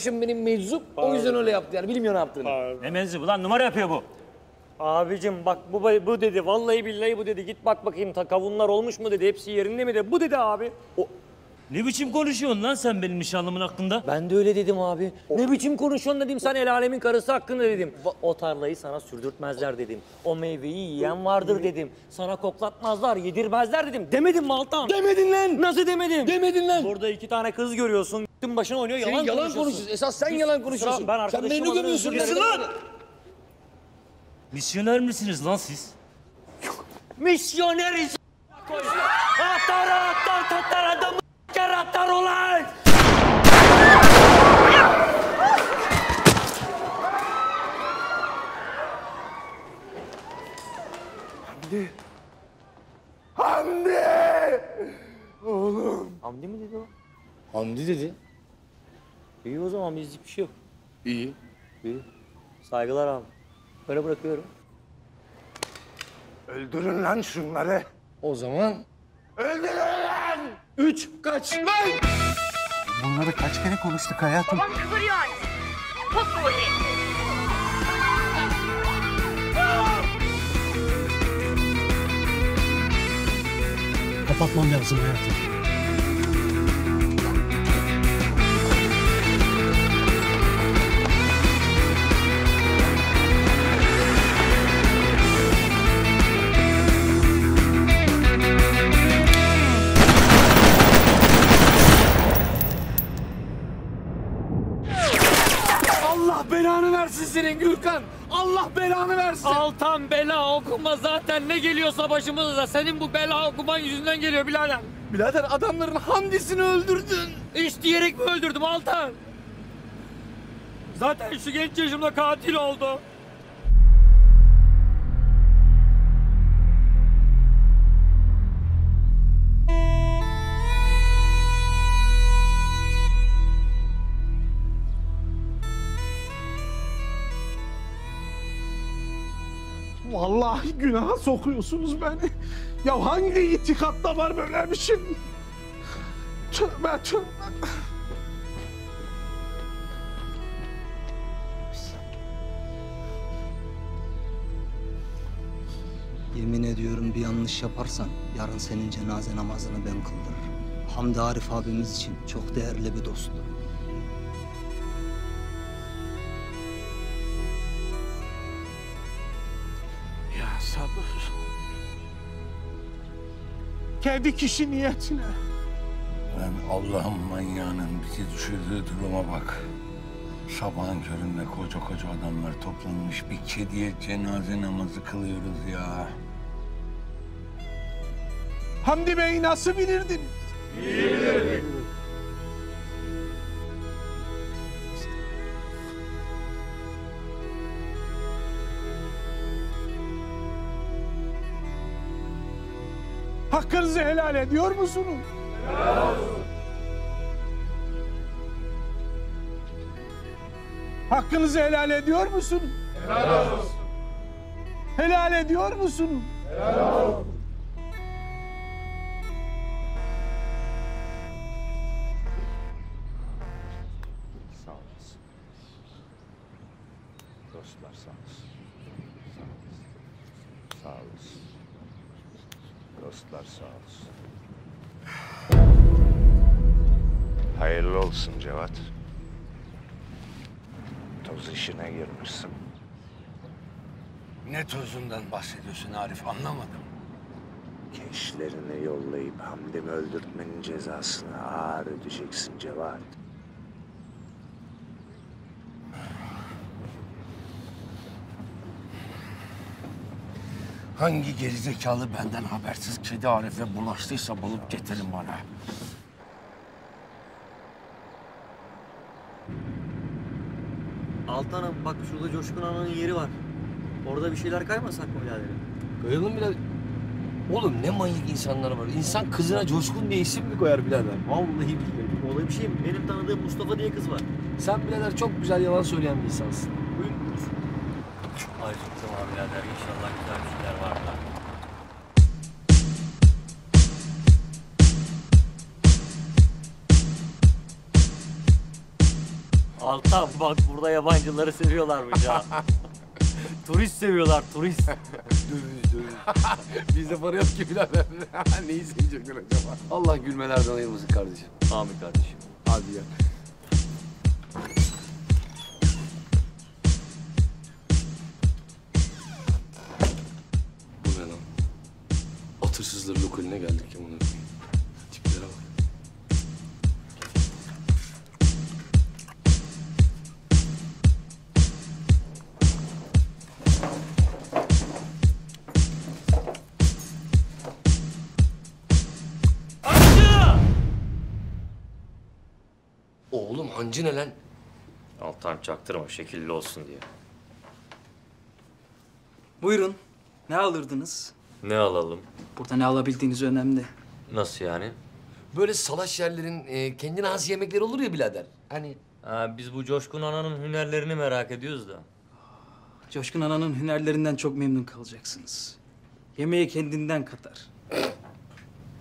Arkadaşım benim meczup o yüzden öyle yaptı yani bilmiyor ne yaptığını. Ne menzibi lan numara yapıyor bu. Abicim bak bu, bu dedi vallahi billahi bu dedi git bak bakayım ta kavunlar olmuş mu dedi hepsi yerinde mi dedi bu dedi abi. O, Ne biçim konuşuyorsun lan sen benim nişanlımın hakkında? ben de öyle dedim abi. Ne biçim konuşuyorsun dedim sen el alemin karısı hakkında dedim. Va- O tarlayı sana sürdürtmezler dedim. O meyveyi yiyen vardır dedim. Sana koklatmazlar yedirmezler dedim. Demedim mi Altan? Demedin lan. Nasıl demedim? Demedin lan. Burada iki tane kız görüyorsun. Gittin başına oynuyor Senin yalan, yalan konuşuyorsun. konuşuyorsun. Esas sen yalan konuşuyorsun. Ben Sen arkadaşım beni adına gömüyorsun. özür Nesin dilerim. lan? Misyoner misiniz lan siz? Misyoneriz. Atar atar tatar adamı atar ulan. Hamdi. Hamdi. Oğlum. Hamdi mi dedi o? Hamdi dedi. İyi o zaman bizlik bir şey yok. İyi. İyi. Saygılar abi. Böyle bırakıyorum. Öldürün lan şunları. O zaman Öldürün lan. üç kaç lan. Bunları kaç kere konuştuk hayatım. Babam kıvırıyor anne. Pos Kapatmam lazım hayatım. Versin senin Gürkan. Allah belanı versin. Altan bela okuma zaten ne geliyorsa başımıza senin bu bela okuman yüzünden geliyor birader. Birader adamların Hamdi'sini öldürdün. İş diyerek mi öldürdüm Altan? Zaten şu genç yaşımda katil oldu. Vallahi günaha sokuyorsunuz beni. Ya hangi itikatta var böyle bir şey? Tövbe tövbe. Yemin ediyorum bir yanlış yaparsan yarın senin cenaze namazını ben kıldırırım. Hamdi Arif abimiz için çok değerli bir dosttu. Kendi kişi niyetine. Ben Allah'ın manyağının bizi düşürdüğü duruma bak. Sabahın köründe koca koca adamlar toplanmış bir kediye cenaze namazı kılıyoruz ya. Hamdi Bey nasıl bilirdin? Hakkınızı helal ediyor musunuz? Hakkınızı helal ediyor musun? Helal olsun. Helal ediyor musun? Helal olsun. Hamdi'mi öldürtmenin cezasını ağır ödeyeceksin Cevat. Hangi gerizekalı benden habersiz kedi Arif'e bulaştıysa bulup getirin bana. Altanım bak şurada Coşkun Ana'nın yeri var. Orada bir şeyler kaymasak mı biraderim? Koyalım birader. Oğlum ne manyak insanlar var. İnsan kızına coşkun diye isim mi koyar birader? Vallahi billahi. Olay bir şey mi? Benim tanıdığım Mustafa diye kız var. Sen birader çok güzel yalan söyleyen bir insansın. Acıktım abi birader. İnşallah güzel bir şeyler vardır. Altan bak burada yabancıları seviyorlarmış ha. turist seviyorlar turist. döviz. Bizde para yok ki birader. Neyi sevecekler acaba? Allah gülmelerden ayırmasın kardeşim. Amin kardeşim. Hadi gel. Bu ne lan? At hırsızları lokaline geldik Hancı ne lan? Altan çaktırma şekilli olsun diye. Buyurun. Ne alırdınız? Ne alalım? Burada ne alabildiğiniz önemli. Nasıl yani? Böyle salaş yerlerin e, kendine has yemekleri olur ya birader. Hani Ha, biz bu Coşkun Ana'nın hünerlerini merak ediyoruz da. Coşkun Ana'nın hünerlerinden çok memnun kalacaksınız. Yemeği kendinden katar.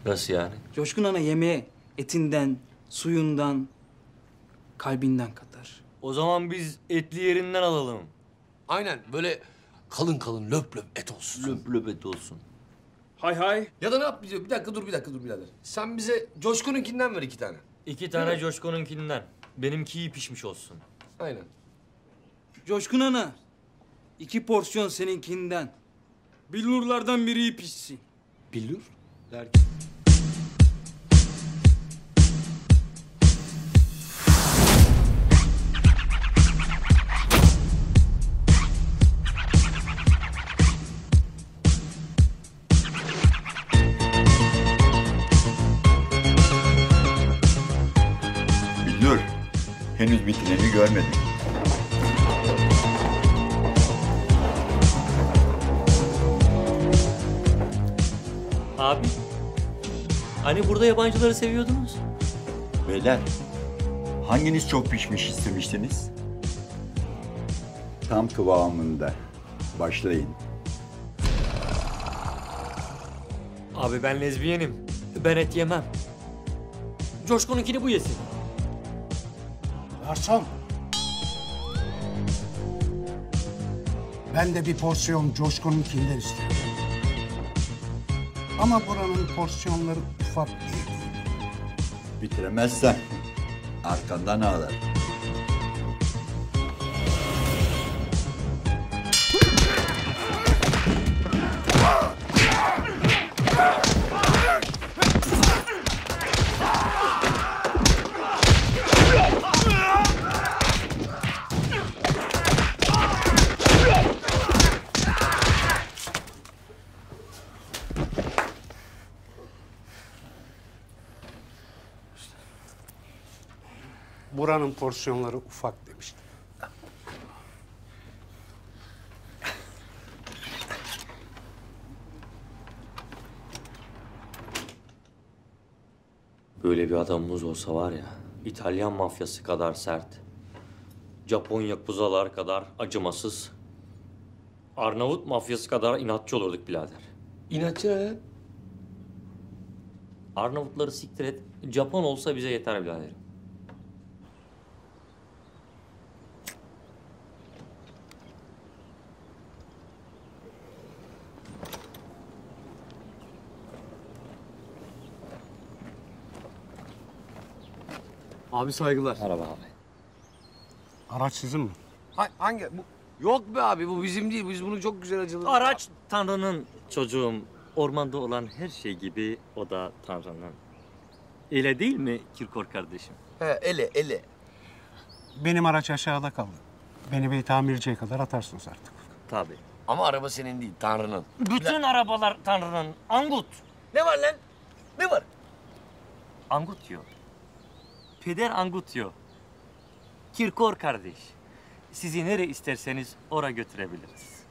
Nasıl yani? Coşkun Ana yemeğe etinden, suyundan, kalbinden katar. O zaman biz etli yerinden alalım. aynen böyle kalın kalın löp löp et olsun. Löp löp et olsun. Hay hay. Ya da ne yap bize? Bir dakika dur bir dakika dur birader. Sen bize Coşkun'unkinden ver iki tane. İki tane Coşkun'unkinden. Benimki iyi pişmiş olsun. Aynen. Coşkun Ana, iki porsiyon seninkinden. Billurlardan biri iyi pişsin. Billur? Derken. Henüz bitireni görmedim. Abi. Hani burada yabancıları seviyordunuz? Beyler, hanginiz çok pişmiş istemiştiniz? Tam kıvamında. Başlayın. Abi ben lezbiyenim. Ben et yemem. Coşkun'unkini bu yesin. Garson. Ben de bir porsiyon coşkununkinden istiyorum. Ama buranın porsiyonları ufak değil. Bitiremezsen arkandan ağlar. Buranın porsiyonları ufak demiştim. Böyle bir adamımız olsa var ya, İtalyan mafyası kadar sert, Japon yakuzalar kadar acımasız, Arnavut mafyası kadar inatçı olurduk birader. İnatçı ne lan? Arnavutları siktir et, Japon olsa bize yeter biraderim. Abi saygılar. Merhaba abi. Araç sizin mi? Ha, hangi? Bu... Yok be abi bu bizim değil. Biz bunu çok güzel acıladık. Araç Tanrı'nın çocuğum. Ormanda olan her şey gibi o da Tanrı'nın. Öyle değil mi Kirkor kardeşim? He ele ele. Benim araç aşağıda kaldı. Beni bir tamirciye kadar atarsınız artık. Tabii. Ama araba senin değil Tanrı'nın. Bütün arabalar Tanrı'nın. Angut. Ne var lan? Ne var? Angut diyor. Peder Angut diyor. Kirkor kardeş. Sizi nereye isterseniz oraya götürebiliriz.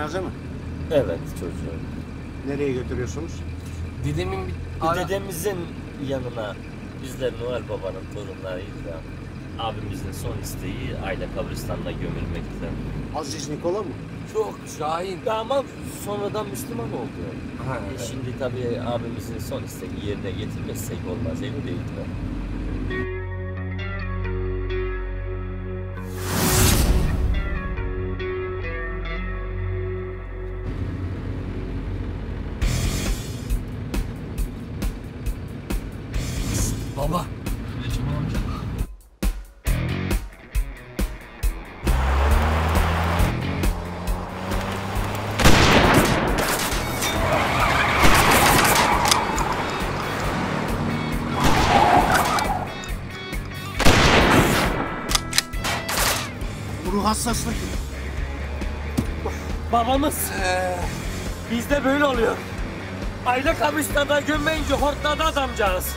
Cenaze mi? Evet çocuğum. Nereye götürüyorsunuz? Dedemin bir... Dedemizin yanına bizler Noel Baba'nın torunlarıyız da abimizin son isteği aile kabristanına gömülmekti. Aziz Nikola mı? Çok Şahin. Damat sonradan Müslüman oldu. Ha, E evet. Şimdi tabii abimizin son isteği yerine getirmezsek olmaz evi değil mi? Babamız. Bizde böyle oluyor. Aile kabristanına gömmeyince hortladı adamcağız.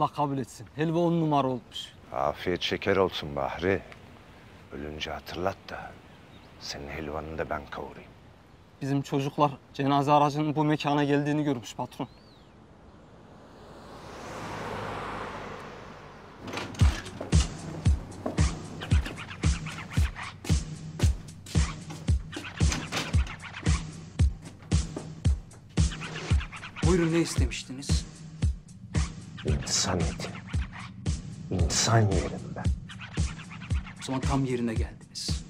Allah kabul etsin. Helva on numara olmuş. Afiyet şeker olsun Bahri. Ölünce hatırlat da senin helvanı da ben kavurayım. Bizim çocuklar cenaze aracının bu mekana geldiğini görmüş patron. Buyurun ne istemiştiniz? İnsan eti. İnsan yerim ben. O zaman tam yerine geldiniz.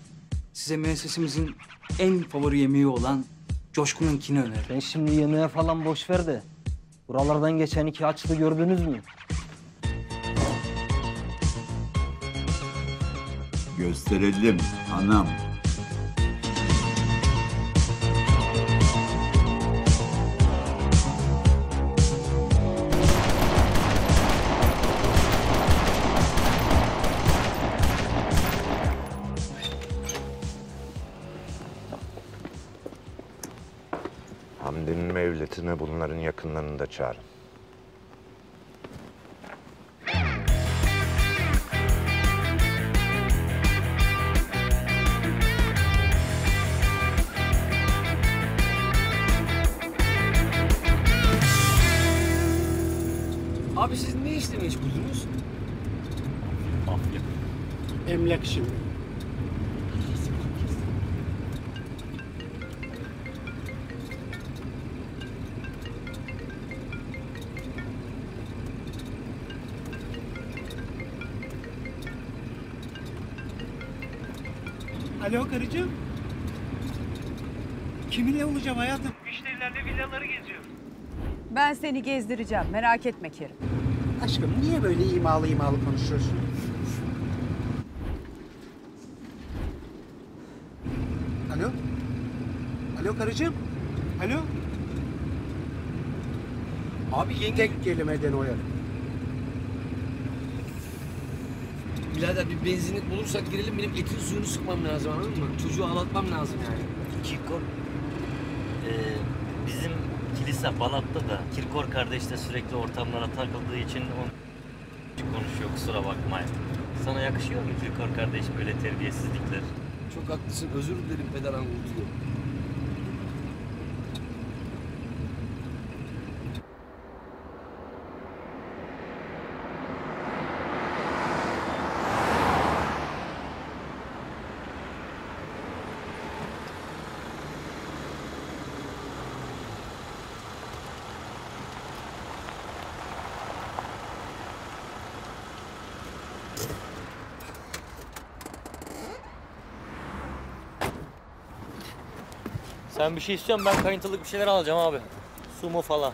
Size müessesemizin en favori yemeği olan Coşkun'unkini öneririm. Ben şimdi yemeğe falan boş ver de. Buralardan geçen iki açlı gördünüz mü? Gösterelim anam. Seni gezdireceğim. Merak etme Kerim. Aşkım niye böyle imalı imalı konuşuyorsun? Alo? Alo karıcığım? Alo? Abi yenge... Tek kelimeden oyarım. Birader bir benzinlik bulursak girelim benim etin suyunu sıkmam lazım anladın mı? Çocuğu ağlatmam lazım yani. Ee, bizim kilise Balat'ta da Kirkor kardeş de sürekli ortamlara takıldığı için on konuşuyor kusura bakmayın. Sana yakışıyor mu Kirkor kardeş böyle terbiyesizlikler? Çok haklısın özür dilerim peder Angut'u. Sen bir şey istiyorsun ben kayıntılık bir şeyler alacağım abi. Sumo falan.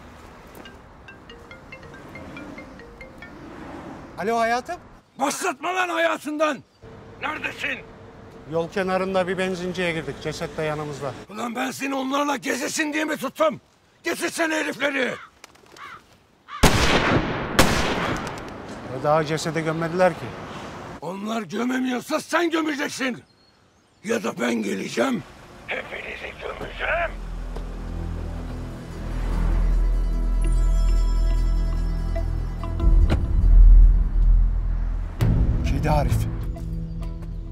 Alo hayatım? Başlatma lan hayatından. Neredesin? Yol kenarında bir benzinciye girdik. Ceset de yanımızda. Ulan ben seni onlarla gezesin diye mi tuttum? Getirsene herifleri. Ve daha cesede gömmediler ki. Onlar gömemiyorsa sen gömeceksin. Ya da ben geleceğim. Hepinizi gömeceğim. Kedi Arif.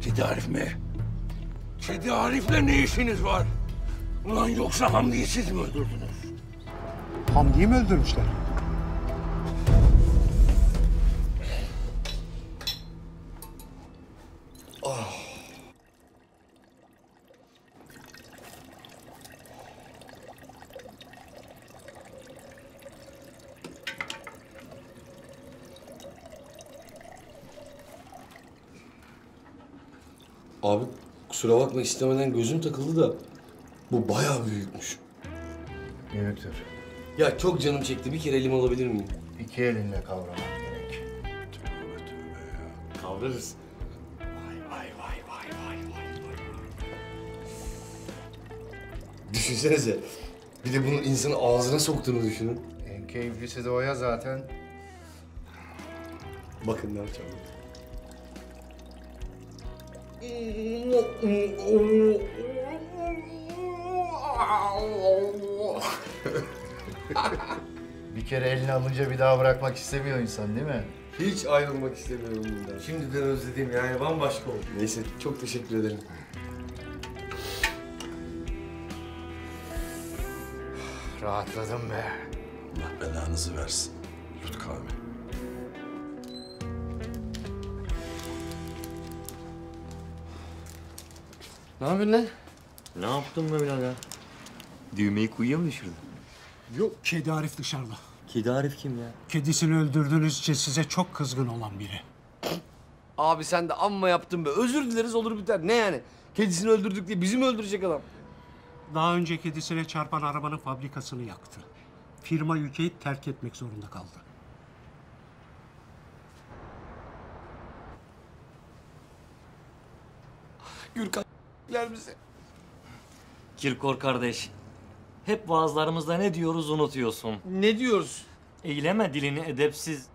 Kedi Arif mi? Kedi Arif'le ne işiniz var? Ulan yoksa Hamdi'yi siz mi öldürdünüz? Hamdi'yi mi öldürmüşler? Kusura bakma istemeden gözüm takıldı da bu bayağı büyükmüş. Büyüktür. Ya çok canım çekti bir kere elim alabilir miyim? İki elinle kavramak gerek. Kavrarız. Düşünsenize. Bir de bunun insanın ağzına soktuğunu düşünün. En keyiflisi de o ya zaten. Bakın ne yapacağım. Bir kere elini alınca bir daha bırakmak istemiyor insan değil mi? Hiç ayrılmak istemiyorum bundan. Şimdiden özledim yani bambaşka oldu. Neyse çok teşekkür ederim. Rahatladım be. Allah belanızı versin. Yut kahve. Ne yapıyorsun lan? Ne yaptın be birader? Düğmeyi kuyuya mı düşürdün? Yok. Kedi Arif dışarıda. Kedi Arif kim ya? Kedisini öldürdüğünüz için size çok kızgın olan biri. Abi sen de amma yaptın be. Özür dileriz olur biter. Ne yani? Kedisini öldürdük diye bizi mi öldürecek adam? Daha önce kedisine çarpan arabanın fabrikasını yaktı. Firma ülkeyi terk etmek zorunda kaldı. Gürkan bize. Kirkor kardeş. Hep vaazlarımızda ne diyoruz unutuyorsun. Ne diyoruz? Eyleme dilini edepsiz.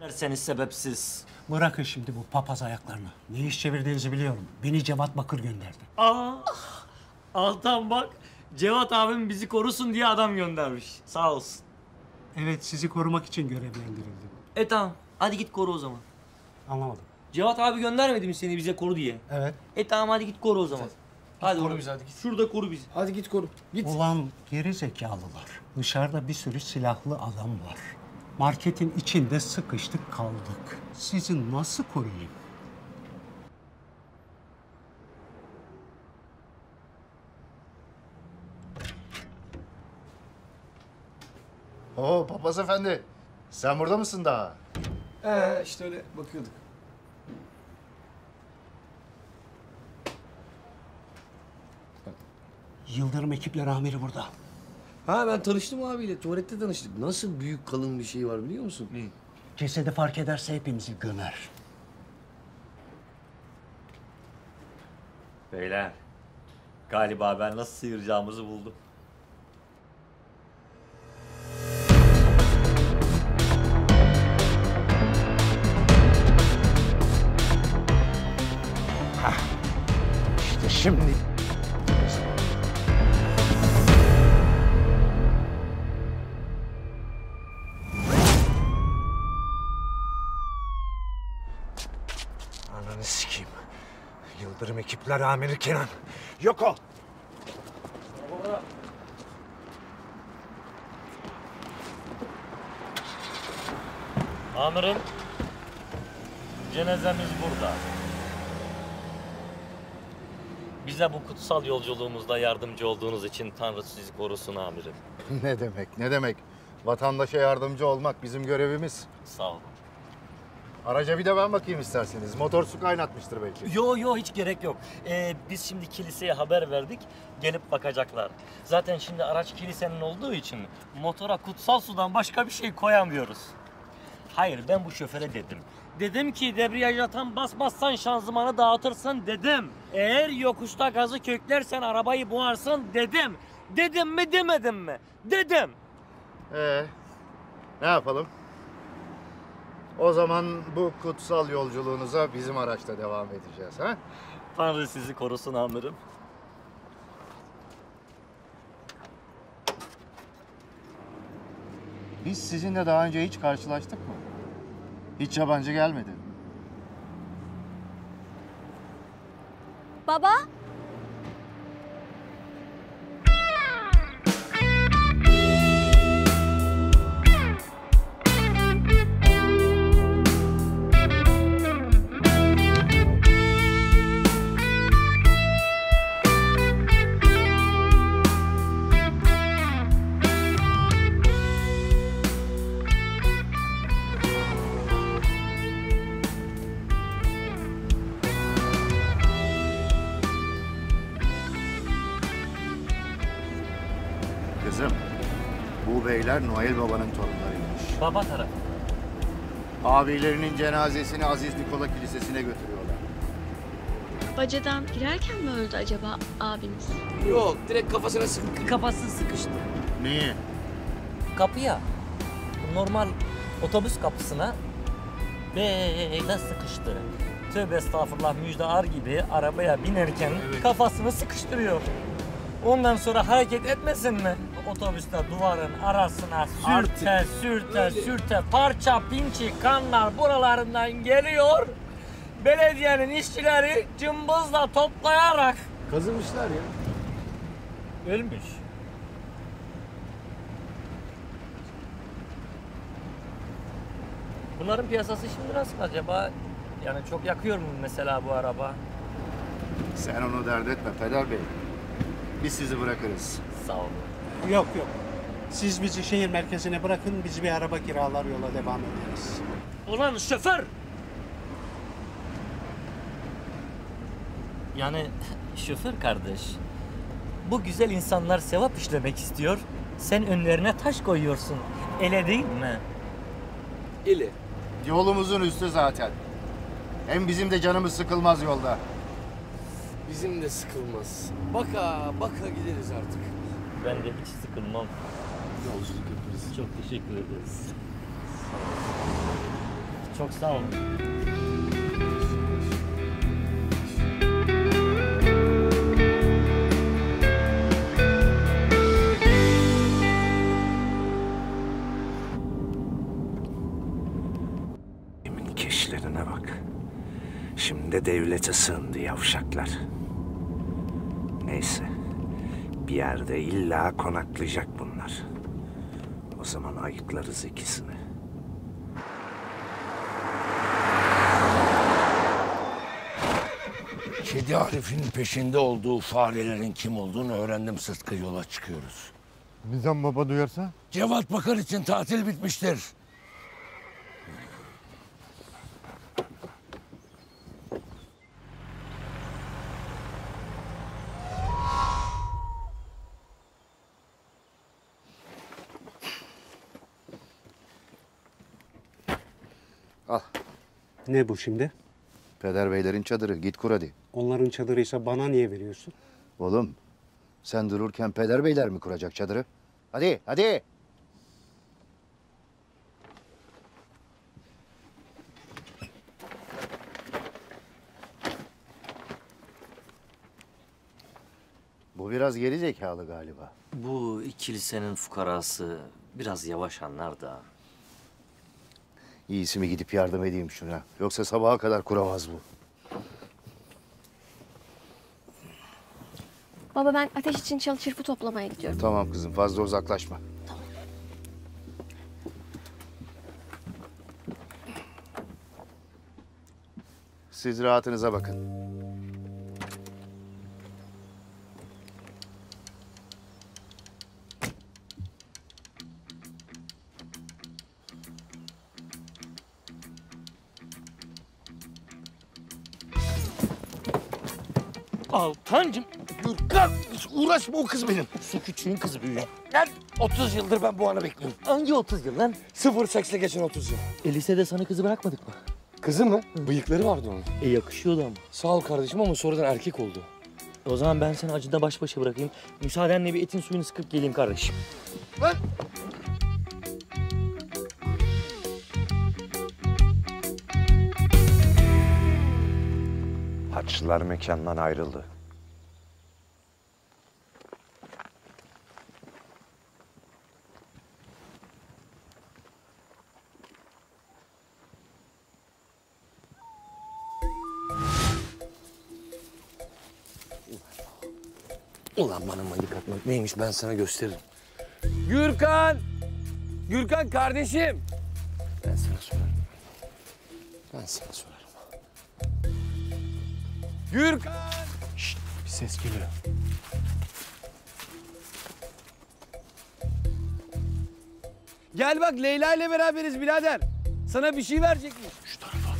Derseniz sebepsiz. Bırakın şimdi bu papaz ayaklarını. Ne iş çevirdiğinizi biliyorum. Beni Cevat Bakır gönderdi. Aa, Altan bak. Cevat abim bizi korusun diye adam göndermiş. Sağ olsun. Evet sizi korumak için görevlendirildim. E tamam. Hadi git koru o zaman. Anlamadım. Cevat abi göndermedi mi seni bize koru diye? Evet. E tamam hadi git koru o zaman. Hadi koru bizi, hadi git. Şurada koru bizi. Hadi git koru. Git. Ulan geri zekalılar. Dışarıda bir sürü silahlı adam var. Marketin içinde sıkıştık kaldık. Sizi nasıl koruyayım? Oo papaz efendi. Sen burada mısın daha? Ee, işte öyle bakıyorduk. Yıldırım ekipleri amiri burada. Ha ben tanıştım abiyle. Tuvalette tanıştık. Nasıl büyük kalın bir şey var biliyor musun? Ne? Cesedi fark ederse hepimizi gömer. Beyler, galiba ben nasıl sıyıracağımızı buldum. İşte şimdi Yıldırım ekipler amiri Kenan. Yok ol. Amirim, cenazemiz burada. Bize bu kutsal yolculuğumuzda yardımcı olduğunuz için Tanrı sizi korusun amirim. ne demek ne demek? Vatandaşa yardımcı olmak bizim görevimiz. Sağ olun. Araca bir de ben bakayım isterseniz. Motor su kaynatmıştır belki. Yo yo hiç gerek yok. Ee, biz şimdi kiliseye haber verdik. Gelip bakacaklar. Zaten şimdi araç kilisenin olduğu için motora kutsal sudan başka bir şey koyamıyoruz. Hayır ben bu şoföre dedim. Dedim ki debriyaja tam basmazsan şanzımanı dağıtırsın dedim. Eğer yokuşta gazı köklersen arabayı boğarsın dedim. Dedim mi demedim mi? Dedim. Ee, ne yapalım? O zaman bu kutsal yolculuğunuza bizim araçta devam edeceğiz ha? Tanrı sizi korusun amirim. Biz sizinle daha önce hiç karşılaştık mı? Hiç yabancı gelmedi. Baba? Beyler Noel Baba'nın torunlarıymış. Baba tarafı. Abilerinin cenazesini Aziz Nikola Kilisesi'ne götürüyorlar. Bacadan girerken mi öldü acaba abimiz? Yok direkt kafasına sık. Kafası sıkıştı. Niye? Kapıya. Normal otobüs kapısına böyle sıkıştı. Tövbe estağfurullah müjde gibi arabaya binerken kafasını sıkıştırıyor. Ondan sonra hareket etmesin mi? Otobüste duvarın arasına sürte sürte sürte parça pinçi kanlar buralarından geliyor. Belediyenin işçileri cımbızla toplayarak Kazımışlar ya. ölmüş. Bunların piyasası şimdi nasıl acaba? Yani çok yakıyor mu mesela bu araba? Sen onu dert etme Peder Bey. Biz sizi bırakırız. Sağ olun. Yok yok. Siz bizi şehir merkezine bırakın, biz bir araba kiralar yola devam ederiz. Ulan şoför! Yani şoför kardeş, bu güzel insanlar sevap işlemek istiyor. Sen önlerine taş koyuyorsun. Ele değil mi? İli. Yolumuzun üstü zaten. Hem bizim de canımız sıkılmaz yolda. Bizim de sıkılmaz. Baka baka gideriz artık. Ben de hiç sıkılmam. Yolculuk yaparız. Çok teşekkür ederiz. Çok sağ olun. Kimin keşlerine bak. Şimdi de devlete sığındı yavşaklar. Neyse. Bir yerde illa konaklayacak bunlar. O zaman ayıklarız ikisini. Kedi Arif'in peşinde olduğu farelerin kim olduğunu öğrendim Sıtkı. Yola çıkıyoruz. Nizam Baba duyarsa? Cevat Bakar için tatil bitmiştir. Ne bu şimdi? Peder beylerin çadırı. Git kur hadi. Onların çadırıysa bana niye veriyorsun? Oğlum sen dururken peder beyler mi kuracak çadırı? Hadi hadi. Bu biraz geri zekalı galiba. Bu kilisenin fukarası biraz yavaş anlar da. İyisi mi gidip yardım edeyim şuna. Yoksa sabaha kadar kuramaz bu. Baba ben ateş için çalı çırpı toplamaya gidiyorum. Tamam kızım fazla uzaklaşma. Siz rahatınıza bakın. Altancım, Gürkan hiç uğraşma o kız benim. Su küçüğün kızı büyüğün. Lan 30 yıldır ben bu anı bekliyorum. Hangi 30 yıl lan? Sıfır seksle geçen 30 yıl. E lisede sana kızı bırakmadık mı? Kızı mı? Bıyıkları vardı onun. E yakışıyordu ama. Sağ ol kardeşim ama sonradan erkek oldu. O zaman ben seni acıda baş başa bırakayım. Müsaadenle bir etin suyunu sıkıp geleyim kardeşim. Lan! Haçlılar mekandan ayrıldı. Ulan bana manyak atmak neymiş ben sana gösteririm. Gürkan! Gürkan kardeşim! Ben sana sorarım. Ben sana sorarım. Gürkan! Şşt, bir ses geliyor. Gel bak Leyla ile beraberiz birader. Sana bir şey verecekmiş. Şu tarafa.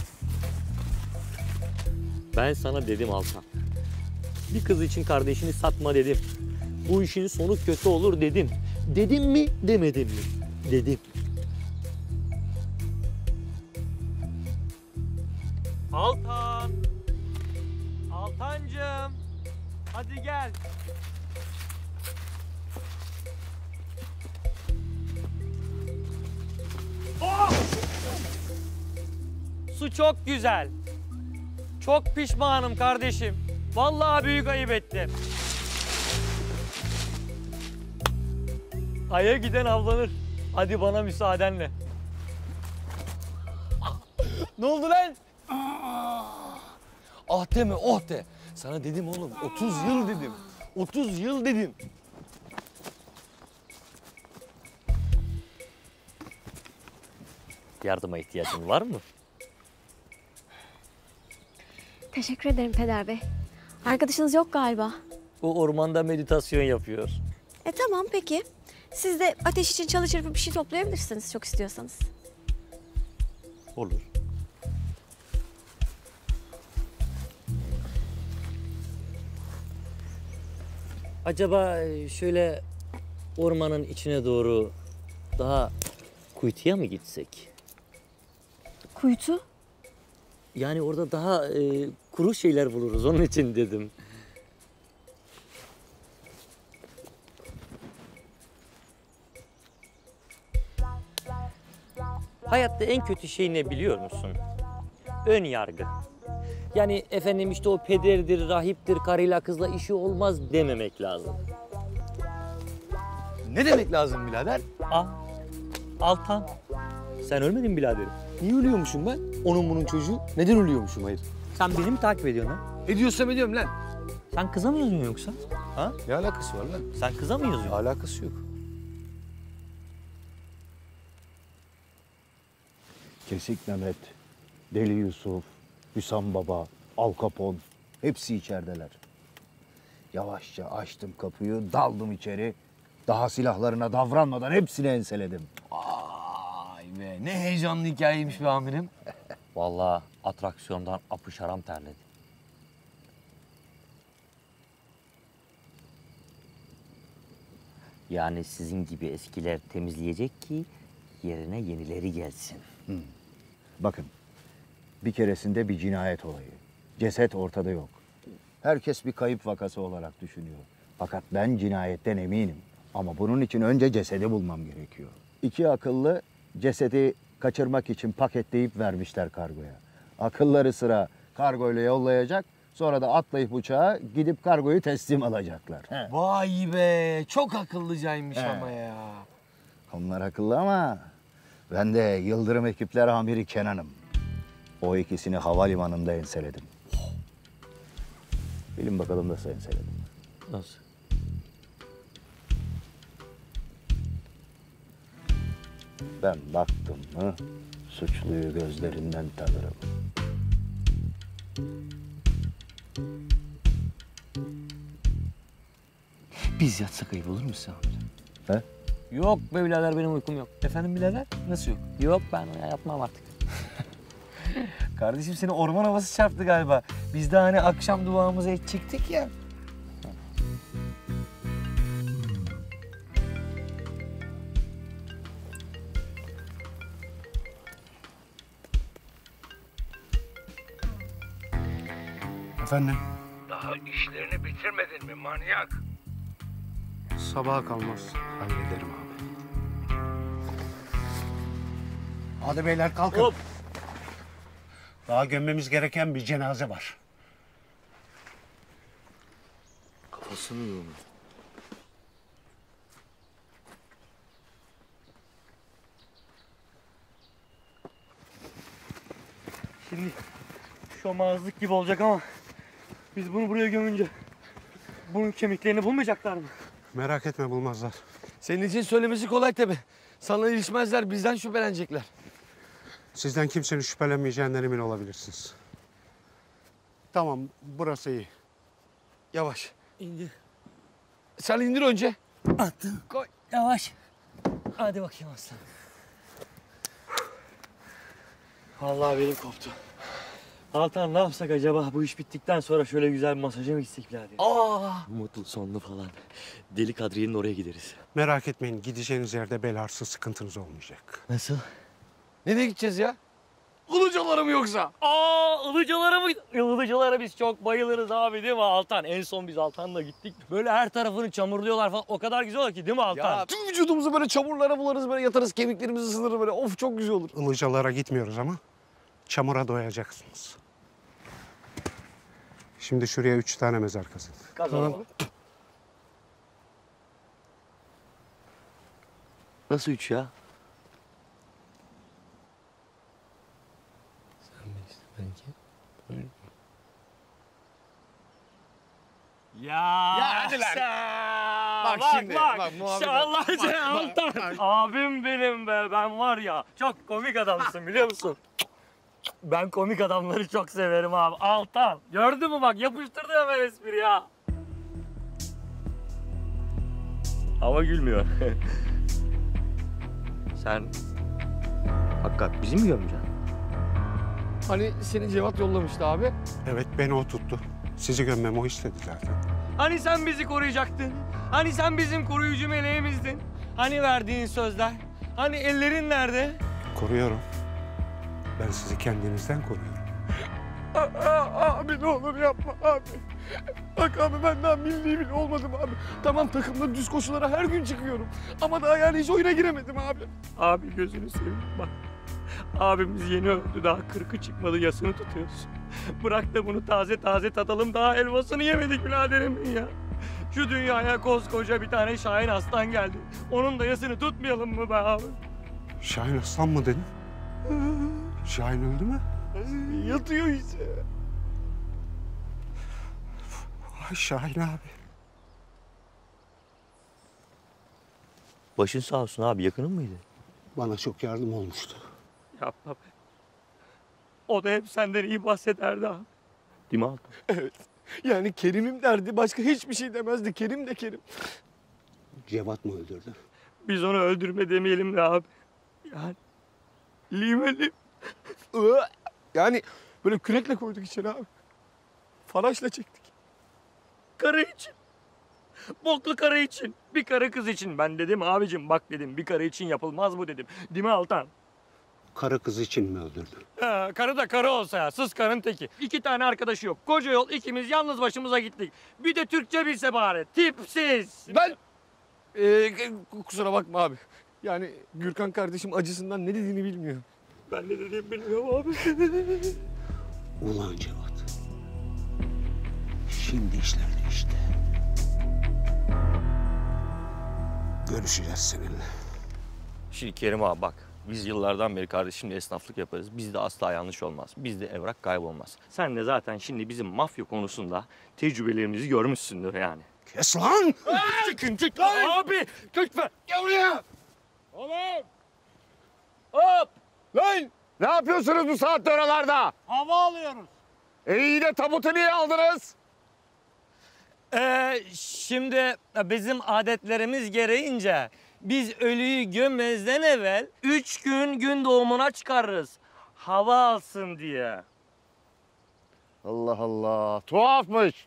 Ben sana dedim Altan. Bir kız için kardeşini satma dedim. Bu işin sonu kötü olur dedim. Dedim mi demedim mi? Dedim. Güzel. Çok pişmanım kardeşim. Vallahi büyük ayıp ettim. Aya giden avlanır. Hadi bana müsaadenle. Ne oldu lan? Ah deme oh de. Sana dedim oğlum 30 yıl dedim. 30 yıl dedim. Yardıma ihtiyacın var mı? Teşekkür ederim Peder Bey. Arkadaşınız yok galiba. O ormanda meditasyon yapıyor. E tamam peki. Siz de ateş için çalı çırpı bir şey toplayabilirsiniz çok istiyorsanız. Olur. Acaba e, şöyle ormanın içine doğru daha kuytuya mı gitsek? Kuytu? Yani orada daha e, kuru şeyler buluruz onun için dedim. Hayatta en kötü şey ne biliyor musun? Ön yargı. Yani efendim işte o pederdir, rahiptir, karıyla kızla işi olmaz dememek lazım. Ne demek lazım birader? Al. Altan. Sen ölmedin biraderim? Niye ölüyormuşum ben? Onun bunun çocuğu. Neden ölüyormuşum hayır? Sen beni mi takip ediyorsun lan? Ediyorsam ediyorum lan. Sen kıza mı yazıyorsun yoksa? Ha? Ne alakası var lan? Sen kıza mı yazıyorsun? Alakası yok. Kesik Mehmet, Deli Yusuf, Hüsam Baba, Al Capone. Hepsi içerideler. Yavaşça açtım kapıyı, daldım içeri. Daha silahlarına davranmadan hepsini enseledim. Vay be ne heyecanlı hikayeymiş be amirim. Vallahi atraksiyondan apış haram terledi. Yani sizin gibi eskiler temizleyecek ki yerine yenileri gelsin. Bakın, bir keresinde bir cinayet olayı. Ceset ortada yok. Herkes bir kayıp vakası olarak düşünüyor. Fakat ben cinayetten eminim. Ama bunun için önce cesedi bulmam gerekiyor. İki akıllı cesedi kaçırmak için paketleyip vermişler kargoya. Akılları sıra kargoyla yollayacak. Sonra da atlayıp uçağa gidip kargoyu teslim alacaklar. He. Vay be çok akıllıcaymış He. ama ya. Onlar akıllı ama ben de Yıldırım Ekipler Amiri Kenan'ım. O ikisini havalimanında enseledim. Bilin bakalım nasıl enseledim. Nasıl? Ben baktım mı suçluyu gözlerinden tanırım. Biz yatsak ayıp olur mu size amirim? He? Yok be birader benim uykum yok. Efendim birader? Nasıl yok? Yok ben yapmam artık. Kardeşim seni orman havası çarptı galiba. Biz de hani akşam duamızı edecektik ya. Efendim? Daha işlerini bitirmedin mi manyak? Sabaha kalmaz. Hallederim abi. Hadi beyler kalkın. Daha gömmemiz gereken bir cenaze var. Kafasını yiyorum. Şimdi şomazlık gibi olacak ama biz bunu buraya gömünce bunun kemiklerini bulmayacaklar mı? Merak etme bulmazlar. Senin için söylemesi kolay tabi. Sana ilişmezler, bizden şüphelenecekler. Sizden kimsenin şüphelenmeyeceğinden emin olabilirsiniz. Tamam burası iyi. Yavaş. İndir. Sen indir önce. Attım. Koy. Yavaş. Hadi bakayım aslan. Vallahi benim koptu. Altan ne yapsak acaba bu iş bittikten sonra şöyle güzel bir masaja mı gitsek birader? Aa! Mutlu sonlu falan. Deli Kadriye'nin oraya gideriz. Merak etmeyin gideceğiniz yerde bel ağrısı sıkıntınız olmayacak. Nasıl? Nereye gideceğiz ya? Ilıcalara mı yoksa? Aa ılıcalara mı? Ilıcalara biz çok bayılırız abi değil mi Altan? En son biz Altan'la gittik. Böyle her tarafını çamurluyorlar falan. O kadar güzel olur ki değil mi Altan? Ya tüm vücudumuzu böyle çamurlara bularız, böyle yatarız, kemiklerimizi ısınır böyle. Of çok güzel olur. Ilıcalara gitmiyoruz ama çamura doyacaksınız. Şimdi şuraya üç tane mezar kazın. Kazanalım. Nasıl üç ya? Ya, Ya hadi lan. sen- Bak bak şimdi, bak. bak muhabbet- Allah bak, sen. Abim benim be. Ben var ya çok komik adamsın biliyor musun? Ben komik adamları çok severim abi. Altan. Gördün mü bak yapıştırdı hemen espri ya. Ama gülmüyor. Sen hakikat bizi mi gömeceksin? Hani seni Cevat yollamıştı abi. Evet beni o tuttu. Sizi gömmemi o istedi zaten. Hani sen bizi koruyacaktın? Hani sen bizim koruyucu meleğimizdin? Hani verdiğin sözler? Hani ellerin nerede? Koruyorum. Ben sizi kendinizden koruyorum. Abi ne olur yapma abi. Bak abi ben daha milli bile olmadım abi. Tamam takımda düz koşulara her gün çıkıyorum. Ama daha yani hiç oyuna giremedim abi. Abi gözünü seveyim bak. Abimiz yeni öldü daha kırkı çıkmadı yasını tutuyorsun. Bırak da bunu taze taze tadalım daha elmasını yemedik biraderimin ya. Şu dünyaya koskoca bir tane Şahin Aslan geldi. Onun da yasını tutmayalım mı be abi? Şahin Aslan mı dedin? Şahin öldü mü? Yatıyor işte. Ay Şahin abi. Başın sağ olsun abi yakının mıydı? Bana çok yardım olmuştu. Yapma be. O da hep senden iyi bahsederdi abi. Değil mi Altan? Evet. Yani Kerim'im derdi. Başka hiçbir şey demezdi. Kerim de Kerim. Cevat mı öldürdü? Biz onu öldürme demeyelim de abi. Yani limeli. Yani böyle kürekle koyduk içeri abi. Faraşla çektik. Karı için. Boklu karı için. Bir karı kız için. Ben dedim abicim bak dedim bir karı için yapılmaz bu dedim. Değil mi Altan? Karı kız için mi öldürdü? Ha, karı da karı olsa ya. Sız karın teki. İki tane arkadaşı yok. Koca yol ikimiz yalnız başımıza gittik. Bir de Türkçe bilse bari. Tipsiz. Ben... Ee, kusura bakma abi. Yani Gürkan kardeşim acısından ne dediğini bilmiyor. Ben ne dediğimi bilmiyorum abi. Ulan Cevat. Şimdi işler değişti. Görüşeceğiz seninle. Şimdi Kerim abi bak. Biz yıllardan beri kardeşimle esnaflık yaparız. Bizde asla yanlış olmaz. Bizde evrak kaybolmaz. Sen de zaten şimdi bizim mafya konusunda tecrübelerimizi görmüşsündür yani. Kes lan! Çıkın çık abi! Lütfen! Gel buraya! Oğlum! Hop! Lan! Ne yapıyorsunuz bu saatte oralarda? Hava alıyoruz. E iyi de tabutu niye aldınız? Ee, şimdi bizim adetlerimiz gereğince biz ölüyü gömmezden evvel üç gün gün doğumuna çıkarırız. Hava alsın diye. Allah Allah. Tuhafmış.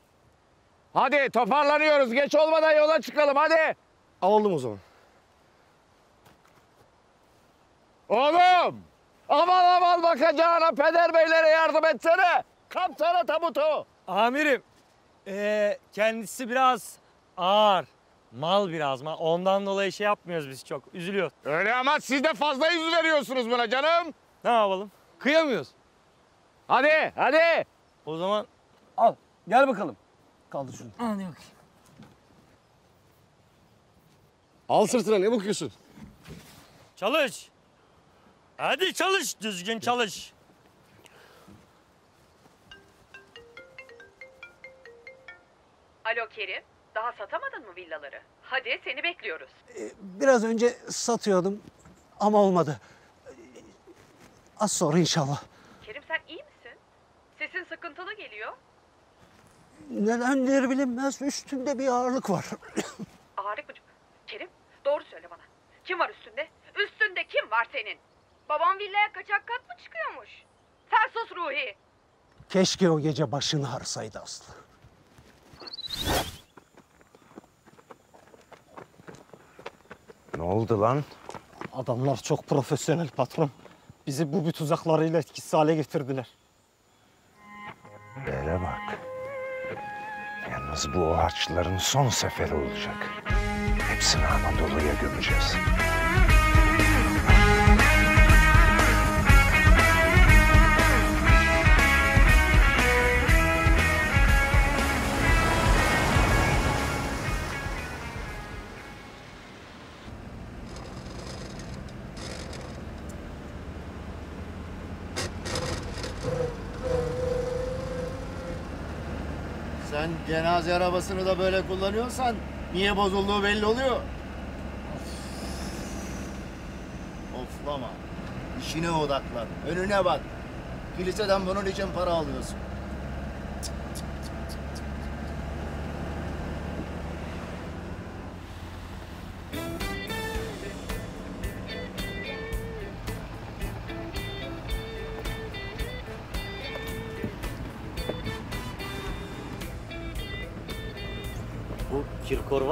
Hadi toparlanıyoruz. Geç olmadan yola çıkalım hadi. Alalım o zaman. Oğlum! Aman aman bakacağına peder beylere yardım etsene. Kapsana tabutu. Amirim, ee, kendisi biraz ağır. Mal biraz mal. Ondan dolayı şey yapmıyoruz biz çok. Üzülüyor. Öyle ama siz de fazla yüz veriyorsunuz buna canım. Ne yapalım? Kıyamıyoruz. Hadi hadi. O zaman Al gel bakalım. Kaldır şunu. Hadi bakayım. Al sırtına ne bakıyorsun? Çalış. Hadi çalış. Düzgün çalış. Alo Kerim, daha satamadın mı villaları? Hadi seni bekliyoruz. Biraz önce satıyordum ama olmadı. Az sonra inşallah. Kerim sen iyi misin? Sesin sıkıntılı geliyor. Nedendir bilinmez üstünde bir ağırlık var. Ağrı mı? Kerim, doğru söyle bana. Kim var üstünde? Üstünde kim var senin? Babam villaya kaçak kat mı çıkıyormuş? Sen sus Ruhi. Keşke o gece başını ağrısaydı Aslı. Ne oldu lan? Adamlar çok profesyonel patron. Bizi bu bir tuzaklarıyla etkisiz hale getirdiler. Yere bak. Yalnız bu o harçların son seferi olacak. Hepsini Anadolu'ya gömeceğiz. Cenaze arabasını da böyle kullanıyorsan niye bozulduğu belli oluyor. Oflama. İşine odaklan. Önüne bak. Kiliseden bunun için para alıyorsun.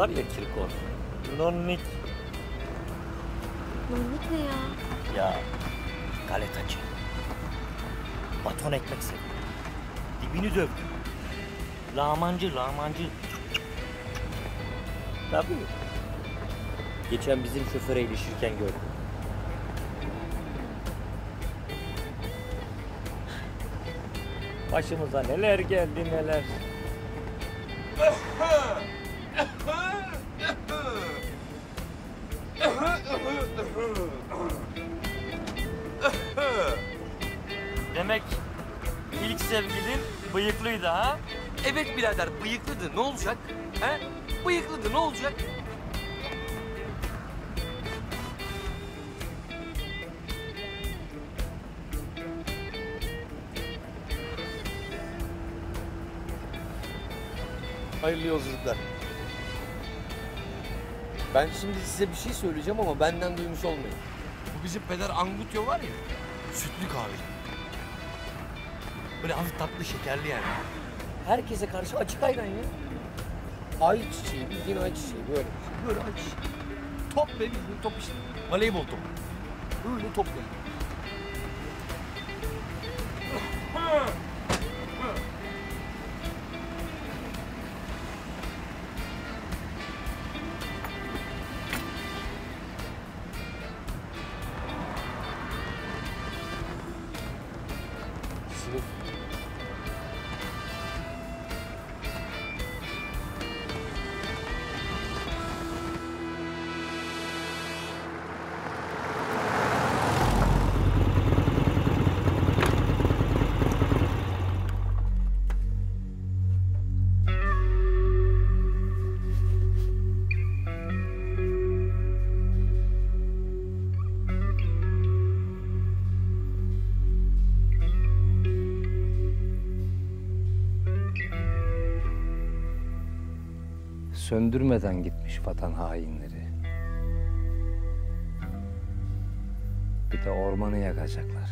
Var ya Kirkor. Nonnik. Nonnik ne ya? Ya galetacı. Baton ekmek seviyor. Dibini dövdü. Lağmancı, lağmancı. Tabii. Geçen bizim şoföre ilişirken gördüm. Başımıza neler geldi neler. Evet birader bıyıklıdı ne olacak? He? Bıyıklıdı ne olacak? Hayırlı yolculuklar. Ben şimdi size bir şey söyleyeceğim ama benden duymuş olmayın. Bu bizim peder Angutyo var ya, sütlü kahve. Böyle hafif tatlı, şekerli yani. Herkese karşı açık ayran ya. Ay çiçeği, bildiğin ay çiçeği böyle. Böyle ay çiçeği. Top be bildiğin top işte. Voleybol topu. Böyle top yani. Söndürmeden gitmiş vatan hainleri. Bir de ormanı yakacaklar.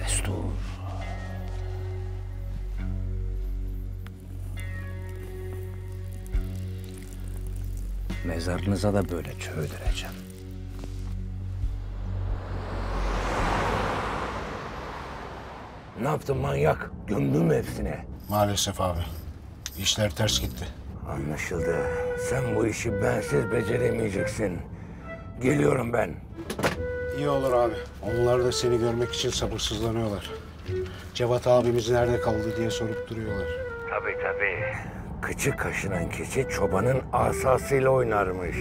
Destur. Mezarınıza da böyle çöldüreceğim. Ne yaptın manyak? Gömdün mü hepsini? Maalesef abi. İşler ters gitti. Anlaşıldı. Sen bu işi bensiz beceremeyeceksin. Geliyorum ben. İyi olur abi. Onlar da seni görmek için sabırsızlanıyorlar. Cevat abimiz nerede kaldı diye sorup duruyorlar. Tabii tabii. Kıçı kaşınan keçi çobanın asasıyla oynarmış.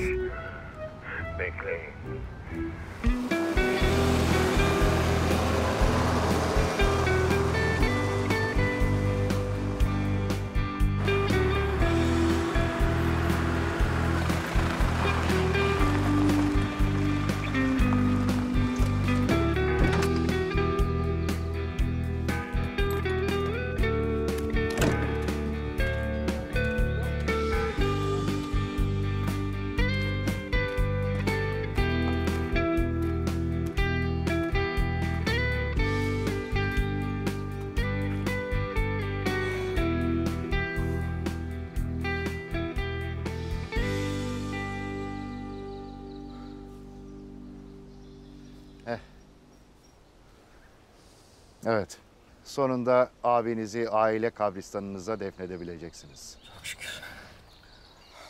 Sonunda abinizi aile kabristanınıza defnedebileceksiniz.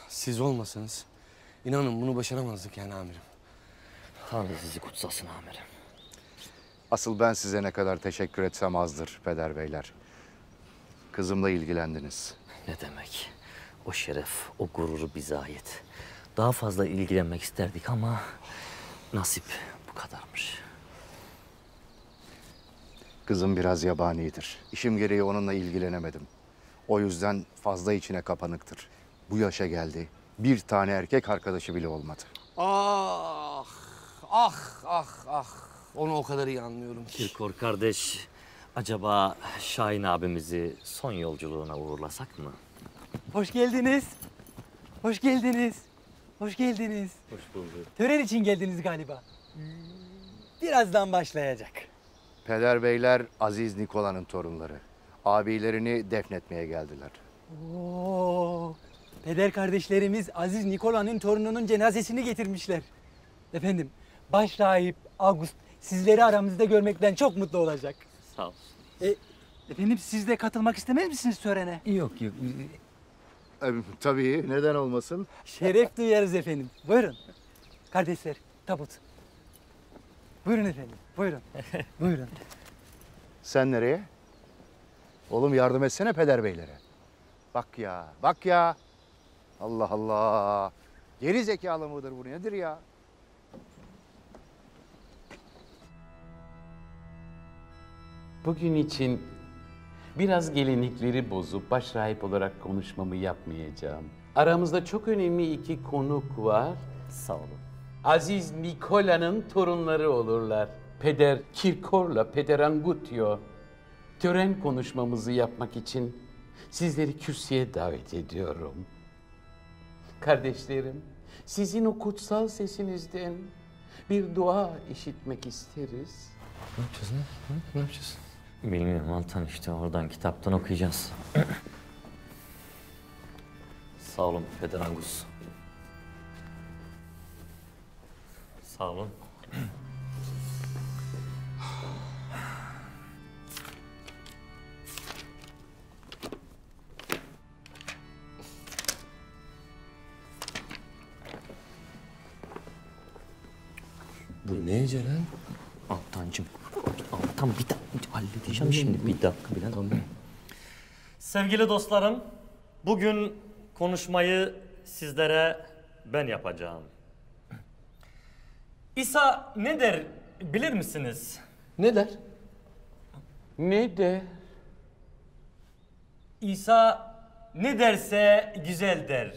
Siz olmasanız inanın bunu başaramazdık yani amirim. Tanrı sizi kutsasın amirim. Asıl ben size ne kadar teşekkür etsem azdır peder beyler. Kızımla ilgilendiniz. Ne demek? O şeref, o gururu bize ait. Daha fazla ilgilenmek isterdik ama nasip bu kadarmış. Kızım biraz yabanidir. İşim gereği onunla ilgilenemedim. O yüzden fazla içine kapanıktır. Bu yaşa geldi. Bir tane erkek arkadaşı bile olmadı. Ah, ah, ah, ah. Onu o kadar iyi anlıyorum ki. Kirkor kardeş, acaba Şahin abimizi son yolculuğuna uğurlasak mı? Hoş geldiniz. Hoş geldiniz. Hoş geldiniz. Hoş bulduk. Tören için geldiniz galiba. Birazdan başlayacak. Peder beyler Aziz Nikola'nın torunları. Abilerini defnetmeye geldiler. Oo, peder kardeşlerimiz Aziz Nikola'nın torununun cenazesini getirmişler. Efendim, başrahip August sizleri aramızda görmekten çok mutlu olacak. Sağ ol. E, efendim siz de katılmak istemez misiniz törene? Yok yok. Ee, tabii neden olmasın? Şeref duyarız efendim. Buyurun. Kardeşler, tabut. Buyurun efendim, buyurun. buyurun. Sen nereye? Oğlum yardım etsene peder beylere. Bak ya, bak ya. Allah Allah. Geri zekalı mıdır bu nedir ya? Bugün için biraz gelenekleri bozup başrahip olarak konuşmamı yapmayacağım. Aramızda çok önemli iki konuk var. Sağ olun. Aziz Nikola'nın torunları olurlar. Peder Kirkor'la Peder Angutio. tören konuşmamızı yapmak için sizleri kürsüye davet ediyorum. Kardeşlerim, sizin o kutsal sesinizden bir dua işitmek isteriz. Ne yapacağız ne? Ne yapacağız? Bilmiyorum Altan işte oradan kitaptan okuyacağız. Sağ olun Peder Angus. Sağ olun. Bu ne Celal? Altancım. Altan bir dakika halledeceğim şimdi bir dakika Bilal. Tamam. Sevgili dostlarım, bugün konuşmayı sizlere ben yapacağım. İsa ne der bilir misiniz? Ne der? Ne der? İsa ne derse güzel der.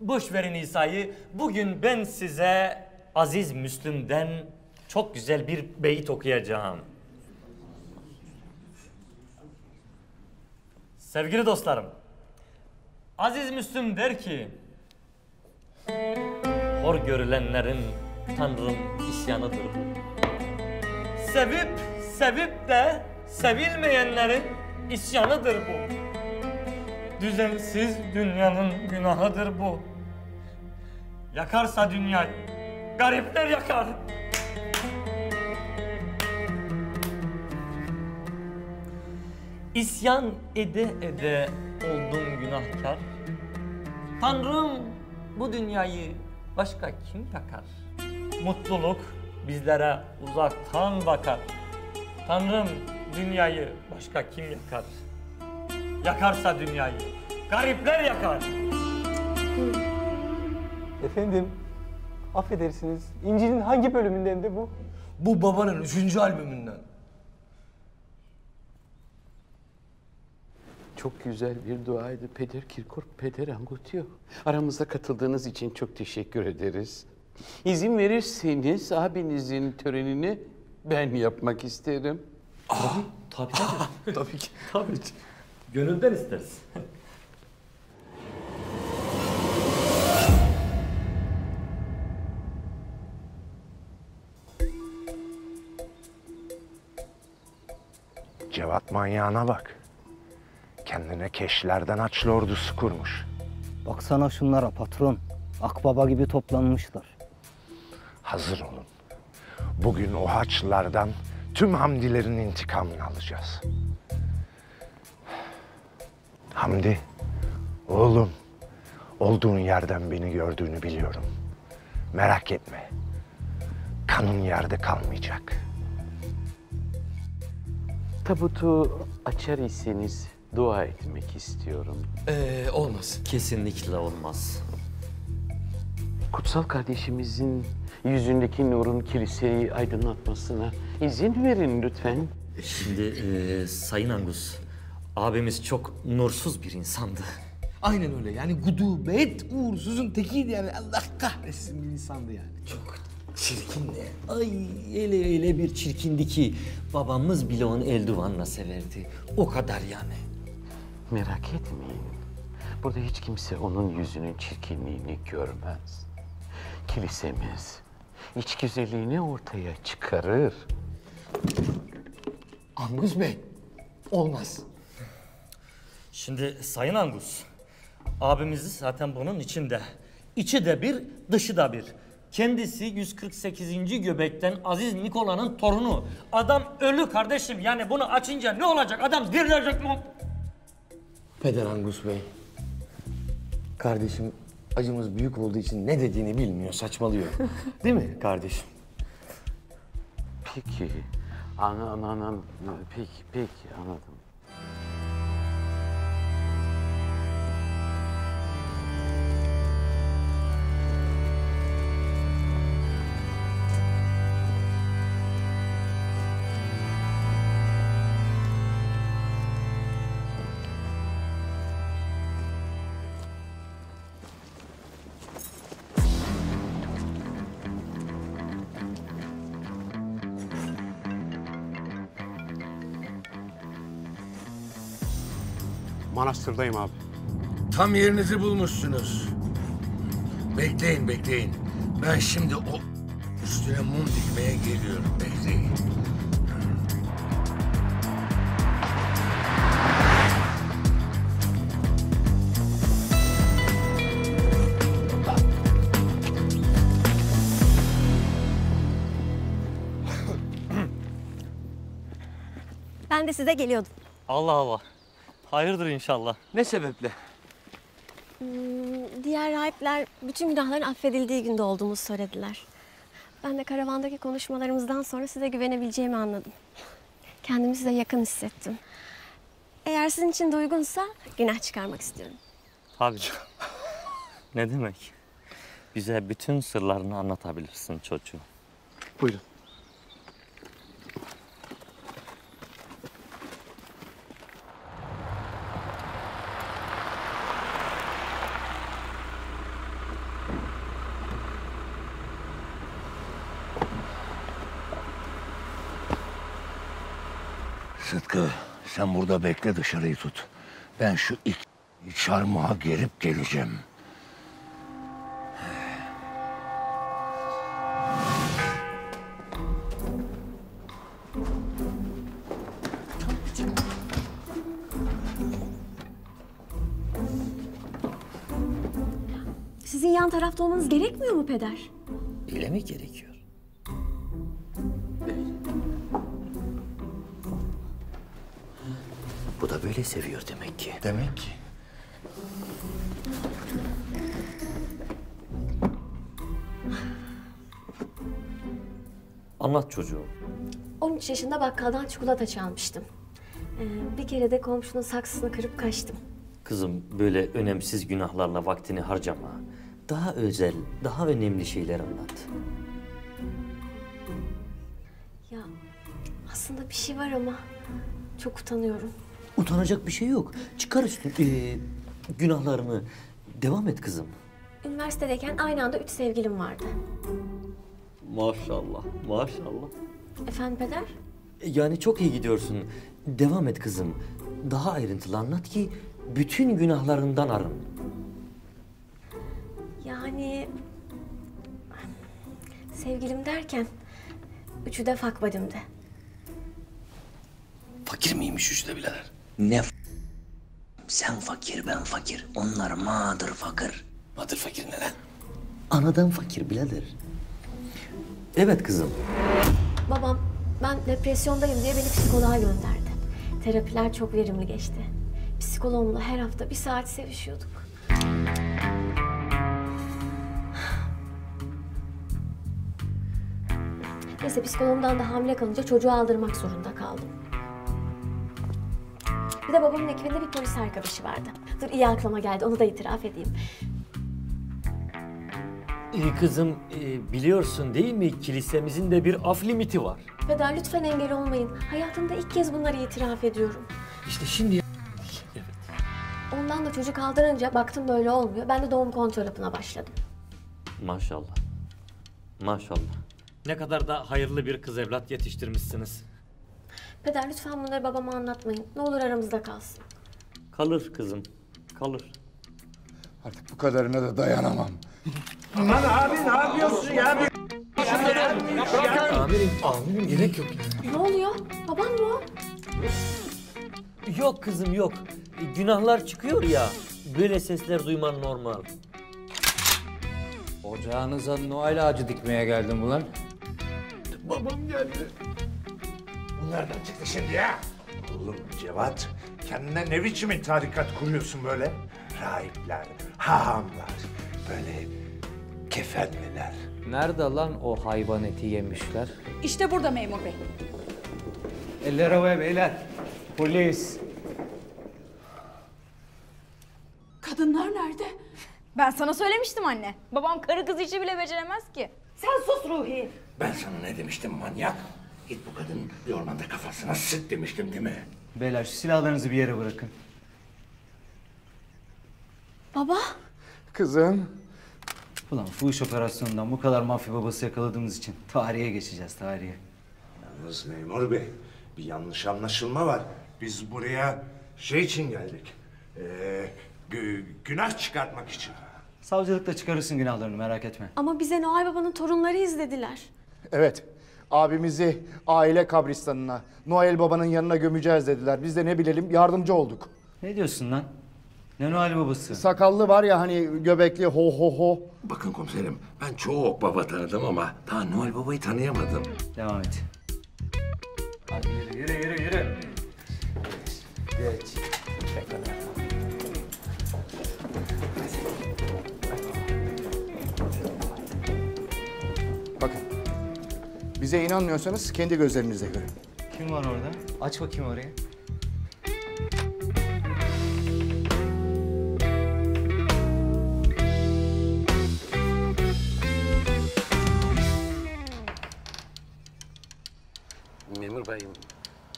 Boş verin İsa'yı. Bugün ben size Aziz Müslüm'den çok güzel bir beyit okuyacağım. Sevgili dostlarım, Aziz Müslüm der ki, Hor görülenlerin Tanrım isyanıdır bu. Sevip sevip de sevilmeyenlerin isyanıdır bu. Düzensiz dünyanın günahıdır bu. Yakarsa dünyayı, garipler yakar. İsyan ede ede oldum günahkar. Tanrım bu dünyayı başka kim yakar? Mutluluk bizlere uzaktan bakar. Tanrım dünyayı başka kim yakar? Yakarsa dünyayı garipler yakar. Efendim, affedersiniz. İncil'in hangi bölümünden de bu? Bu babanın üçüncü albümünden. Çok güzel bir duaydı Peder Kirkorp, Peder Angutio. Aramızda katıldığınız için çok teşekkür ederiz. İzin verirseniz abinizin törenini ben yapmak isterim. Tabii, tabii. tabii. Tabii ki. Tabii. Gönülden isteriz. Cevat manyağına bak. Kendine keşlerden Haçlı ordusu kurmuş. Baksana şunlara patron. Akbaba gibi toplanmışlar. Hazır olun. Bugün o Haçlılardan tüm Hamdilerin intikamını alacağız. Hamdi, oğlum, olduğun yerden beni gördüğünü biliyorum. Merak etme. Kanın yerde kalmayacak. Tabutu açar iseniz dua etmek istiyorum. Ee, olmaz. Kesinlikle olmaz. Kutsal kardeşimizin yüzündeki nurun kiliseyi aydınlatmasına izin verin lütfen. Şimdi e, Sayın Angus, abimiz çok nursuz bir insandı. Aynen öyle yani gudubet uğursuzun tekiydi yani Allah kahretsin bir insandı yani. Çok çirkindi. Ay öyle öyle bir çirkindi ki babamız bile onu eldivanla severdi. O kadar yani. Merak etmeyin. Burada hiç kimse onun yüzünün çirkinliğini görmez. Kilisemiz iç güzelliğini ortaya çıkarır. Angus Bey, olmaz. Şimdi Sayın Angus, abimiz zaten bunun içinde. İçi de bir, dışı da bir. Kendisi 148. göbekten Aziz Nikola'nın torunu. Adam ölü kardeşim. Yani bunu açınca ne olacak? Adam dirilecek mi? Peder Angus Bey. Kardeşim acımız büyük olduğu için ne dediğini bilmiyor, saçmalıyor. Değil mi kardeşim? Peki. Ana, ana, ana, peki, peki anladım. Manastırdayım abi. Tam yerinizi bulmuşsunuz. Bekleyin, bekleyin. Ben şimdi o üstüne mum dikmeye geliyorum. Bekleyin. Ben de size geliyordum. Allah Allah. Hayırdır inşallah. Ne sebeple? Hmm, diğer rahipler bütün günahların affedildiği günde olduğumuzu söylediler. Ben de karavandaki konuşmalarımızdan sonra size güvenebileceğimi anladım. Kendimi size yakın hissettim. Eğer sizin için de uygunsa günah çıkarmak istiyorum. Tabii. ne demek? Bize bütün sırlarını anlatabilirsin çocuğum. Buyurun. Sıtkı sen burada bekle dışarıyı tut. Ben şu ilk çarmıha gelip geleceğim. Sizin yan tarafta olmanız gerekmiyor mu peder? Öyle mi gerekiyor? Bu da böyle seviyor demek ki. Demek ki. Anlat çocuğum. 13 yaşında bakkaldan çikolata çalmıştım. Ee, bir kere de komşunun saksısını kırıp kaçtım. Kızım böyle önemsiz günahlarla vaktini harcama. Daha özel, daha önemli şeyler anlat. Ya aslında bir şey var ama çok utanıyorum. Utanacak bir şey yok. Çıkar üstün ee, günahlarını. Devam et kızım. Üniversitedeyken aynı anda üç sevgilim vardı. Maşallah, maşallah. Efendim peder? Yani çok iyi gidiyorsun. Devam et kızım. Daha ayrıntılı anlat ki bütün günahlarından arın. Yani sevgilim derken üçü de fuck buddy'mdi. Fakir miymiş üçte birader? Ne f- Sen fakir ben fakir. Onlar mağdur fakir. Mağdur fakir ne lan? Anadan fakir birader. Evet kızım. Babam ben depresyondayım diye beni psikoloğa gönderdi. Terapiler çok verimli geçti. Psikoloğumla her hafta bir saat sevişiyorduk. Neyse psikoloğumdan da hamile kalınca çocuğu aldırmak zorunda kaldım. Bir de babamın ekibinde bir polis arkadaşı vardı. Dur iyi aklıma geldi onu da itiraf edeyim. Ee, kızım e, biliyorsun değil mi kilisemizin de bir af limiti var. Peder lütfen engel olmayın. Hayatımda ilk kez bunları itiraf ediyorum. İşte şimdi Ondan da çocuk aldırınca baktım böyle olmuyor. Ben de doğum kontrol hapına başladım. Maşallah. Maşallah. Ne kadar da hayırlı bir kız evlat yetiştirmişsiniz. Peder lütfen bunları babama anlatmayın. Ne olur aramızda kalsın. Kalır kızım, kalır. Artık bu kadarına da dayanamam. Aman abi ne yapıyorsun ya? Amirim, amirim gerek yok. Ne oluyor? Babam mı o? Yok kızım yok. Günahlar çıkıyor ya. Böyle sesler duyman normal. Ocağınıza Noel ağacı dikmeye geldim ulan. Babam geldi. Nereden çıktı şimdi ya? Oğlum Cevat, kendine ne biçim tarikat kuruyorsun böyle? Rahipler, hahamlar, böyle kefenliler. Nerede lan o hayvan eti yemişler? İşte burada memur bey. Eller havaya beyler. Polis. Kadınlar nerede? Ben sana söylemiştim anne. Babam karı kız işi bile beceremez ki. Sen sus Ruhi. Ben sana ne demiştim manyak? Git bu kadın bir ormanda kafasına sık demiştim değil mi? Beyler şu silahlarınızı bir yere bırakın. Baba. Kızım. Ulan fuhuş operasyonundan bu kadar mafya babası yakaladığımız için tarihe geçeceğiz tarihe. Yalnız memur bey, bir yanlış anlaşılma var. Biz buraya şey için geldik. Ee, gü- günah çıkartmak için. Savcılıkta çıkarırsın günahlarını merak etme. Ama bize Noel Baba'nın torunları izlediler. Evet. Abimizi aile kabristanına, Noel Baba'nın yanına gömeceğiz dediler. Biz de ne bilelim yardımcı olduk. Ne diyorsun lan? Ne Noel babası? Sakallı var ya hani göbekli ho ho ho. Bakın komiserim ben çok baba tanıdım ama daha Noel Baba'yı tanıyamadım. Devam et. Hadi yürü yürü yürü yürü. Geç. Bize inanmıyorsanız kendi gözlerinizle görün. Kim var orada? Aç bakayım orayı. Memur bayım,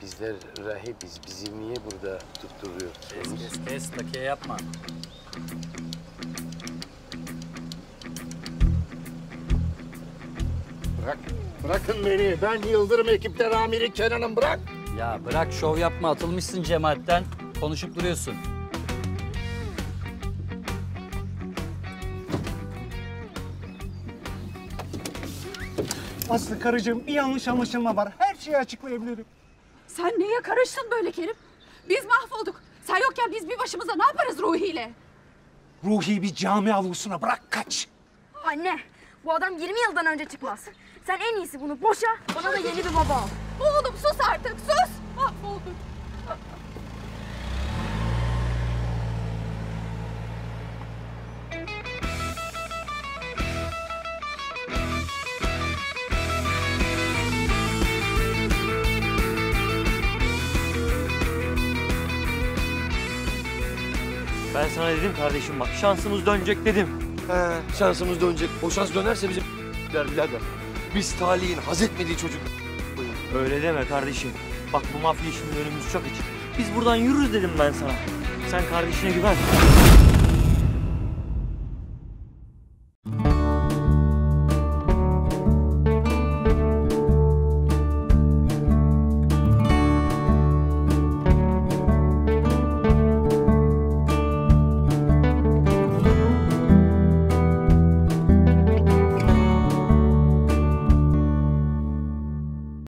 bizler rahibiz. Bizi niye burada tutturuyorsunuz? Kes kes takiye yapma. Bırak, bırakın beni. Ben Yıldırım ekipler amiri Kenan'ım bırak. Ya bırak şov yapma atılmışsın cemaatten. Konuşup duruyorsun. Aslı karıcığım bir yanlış anlaşılma var. Her şeyi açıklayabilirim. Sen neye karıştın böyle Kerim? Biz mahvolduk. Sen yokken biz bir başımıza ne yaparız Ruhi ile? Ruhi bir cami avlusuna bırak kaç. Anne, bu adam 20 yıldan önce çıkmaz. Sen en iyisi bunu boşa, bana da yeni bir baba al. Oğlum sus artık sus. Mahvolduk. Ben sana dedim kardeşim bak şansımız dönecek dedim. He, şansımız dönecek. O şans dönerse bizim der birader. Biz talihin haz etmediği çocuk. Öyle deme kardeşim. Bak bu mafya işinin önümüz çok açık. Biz buradan yürürüz dedim ben sana. Sen kardeşine güven.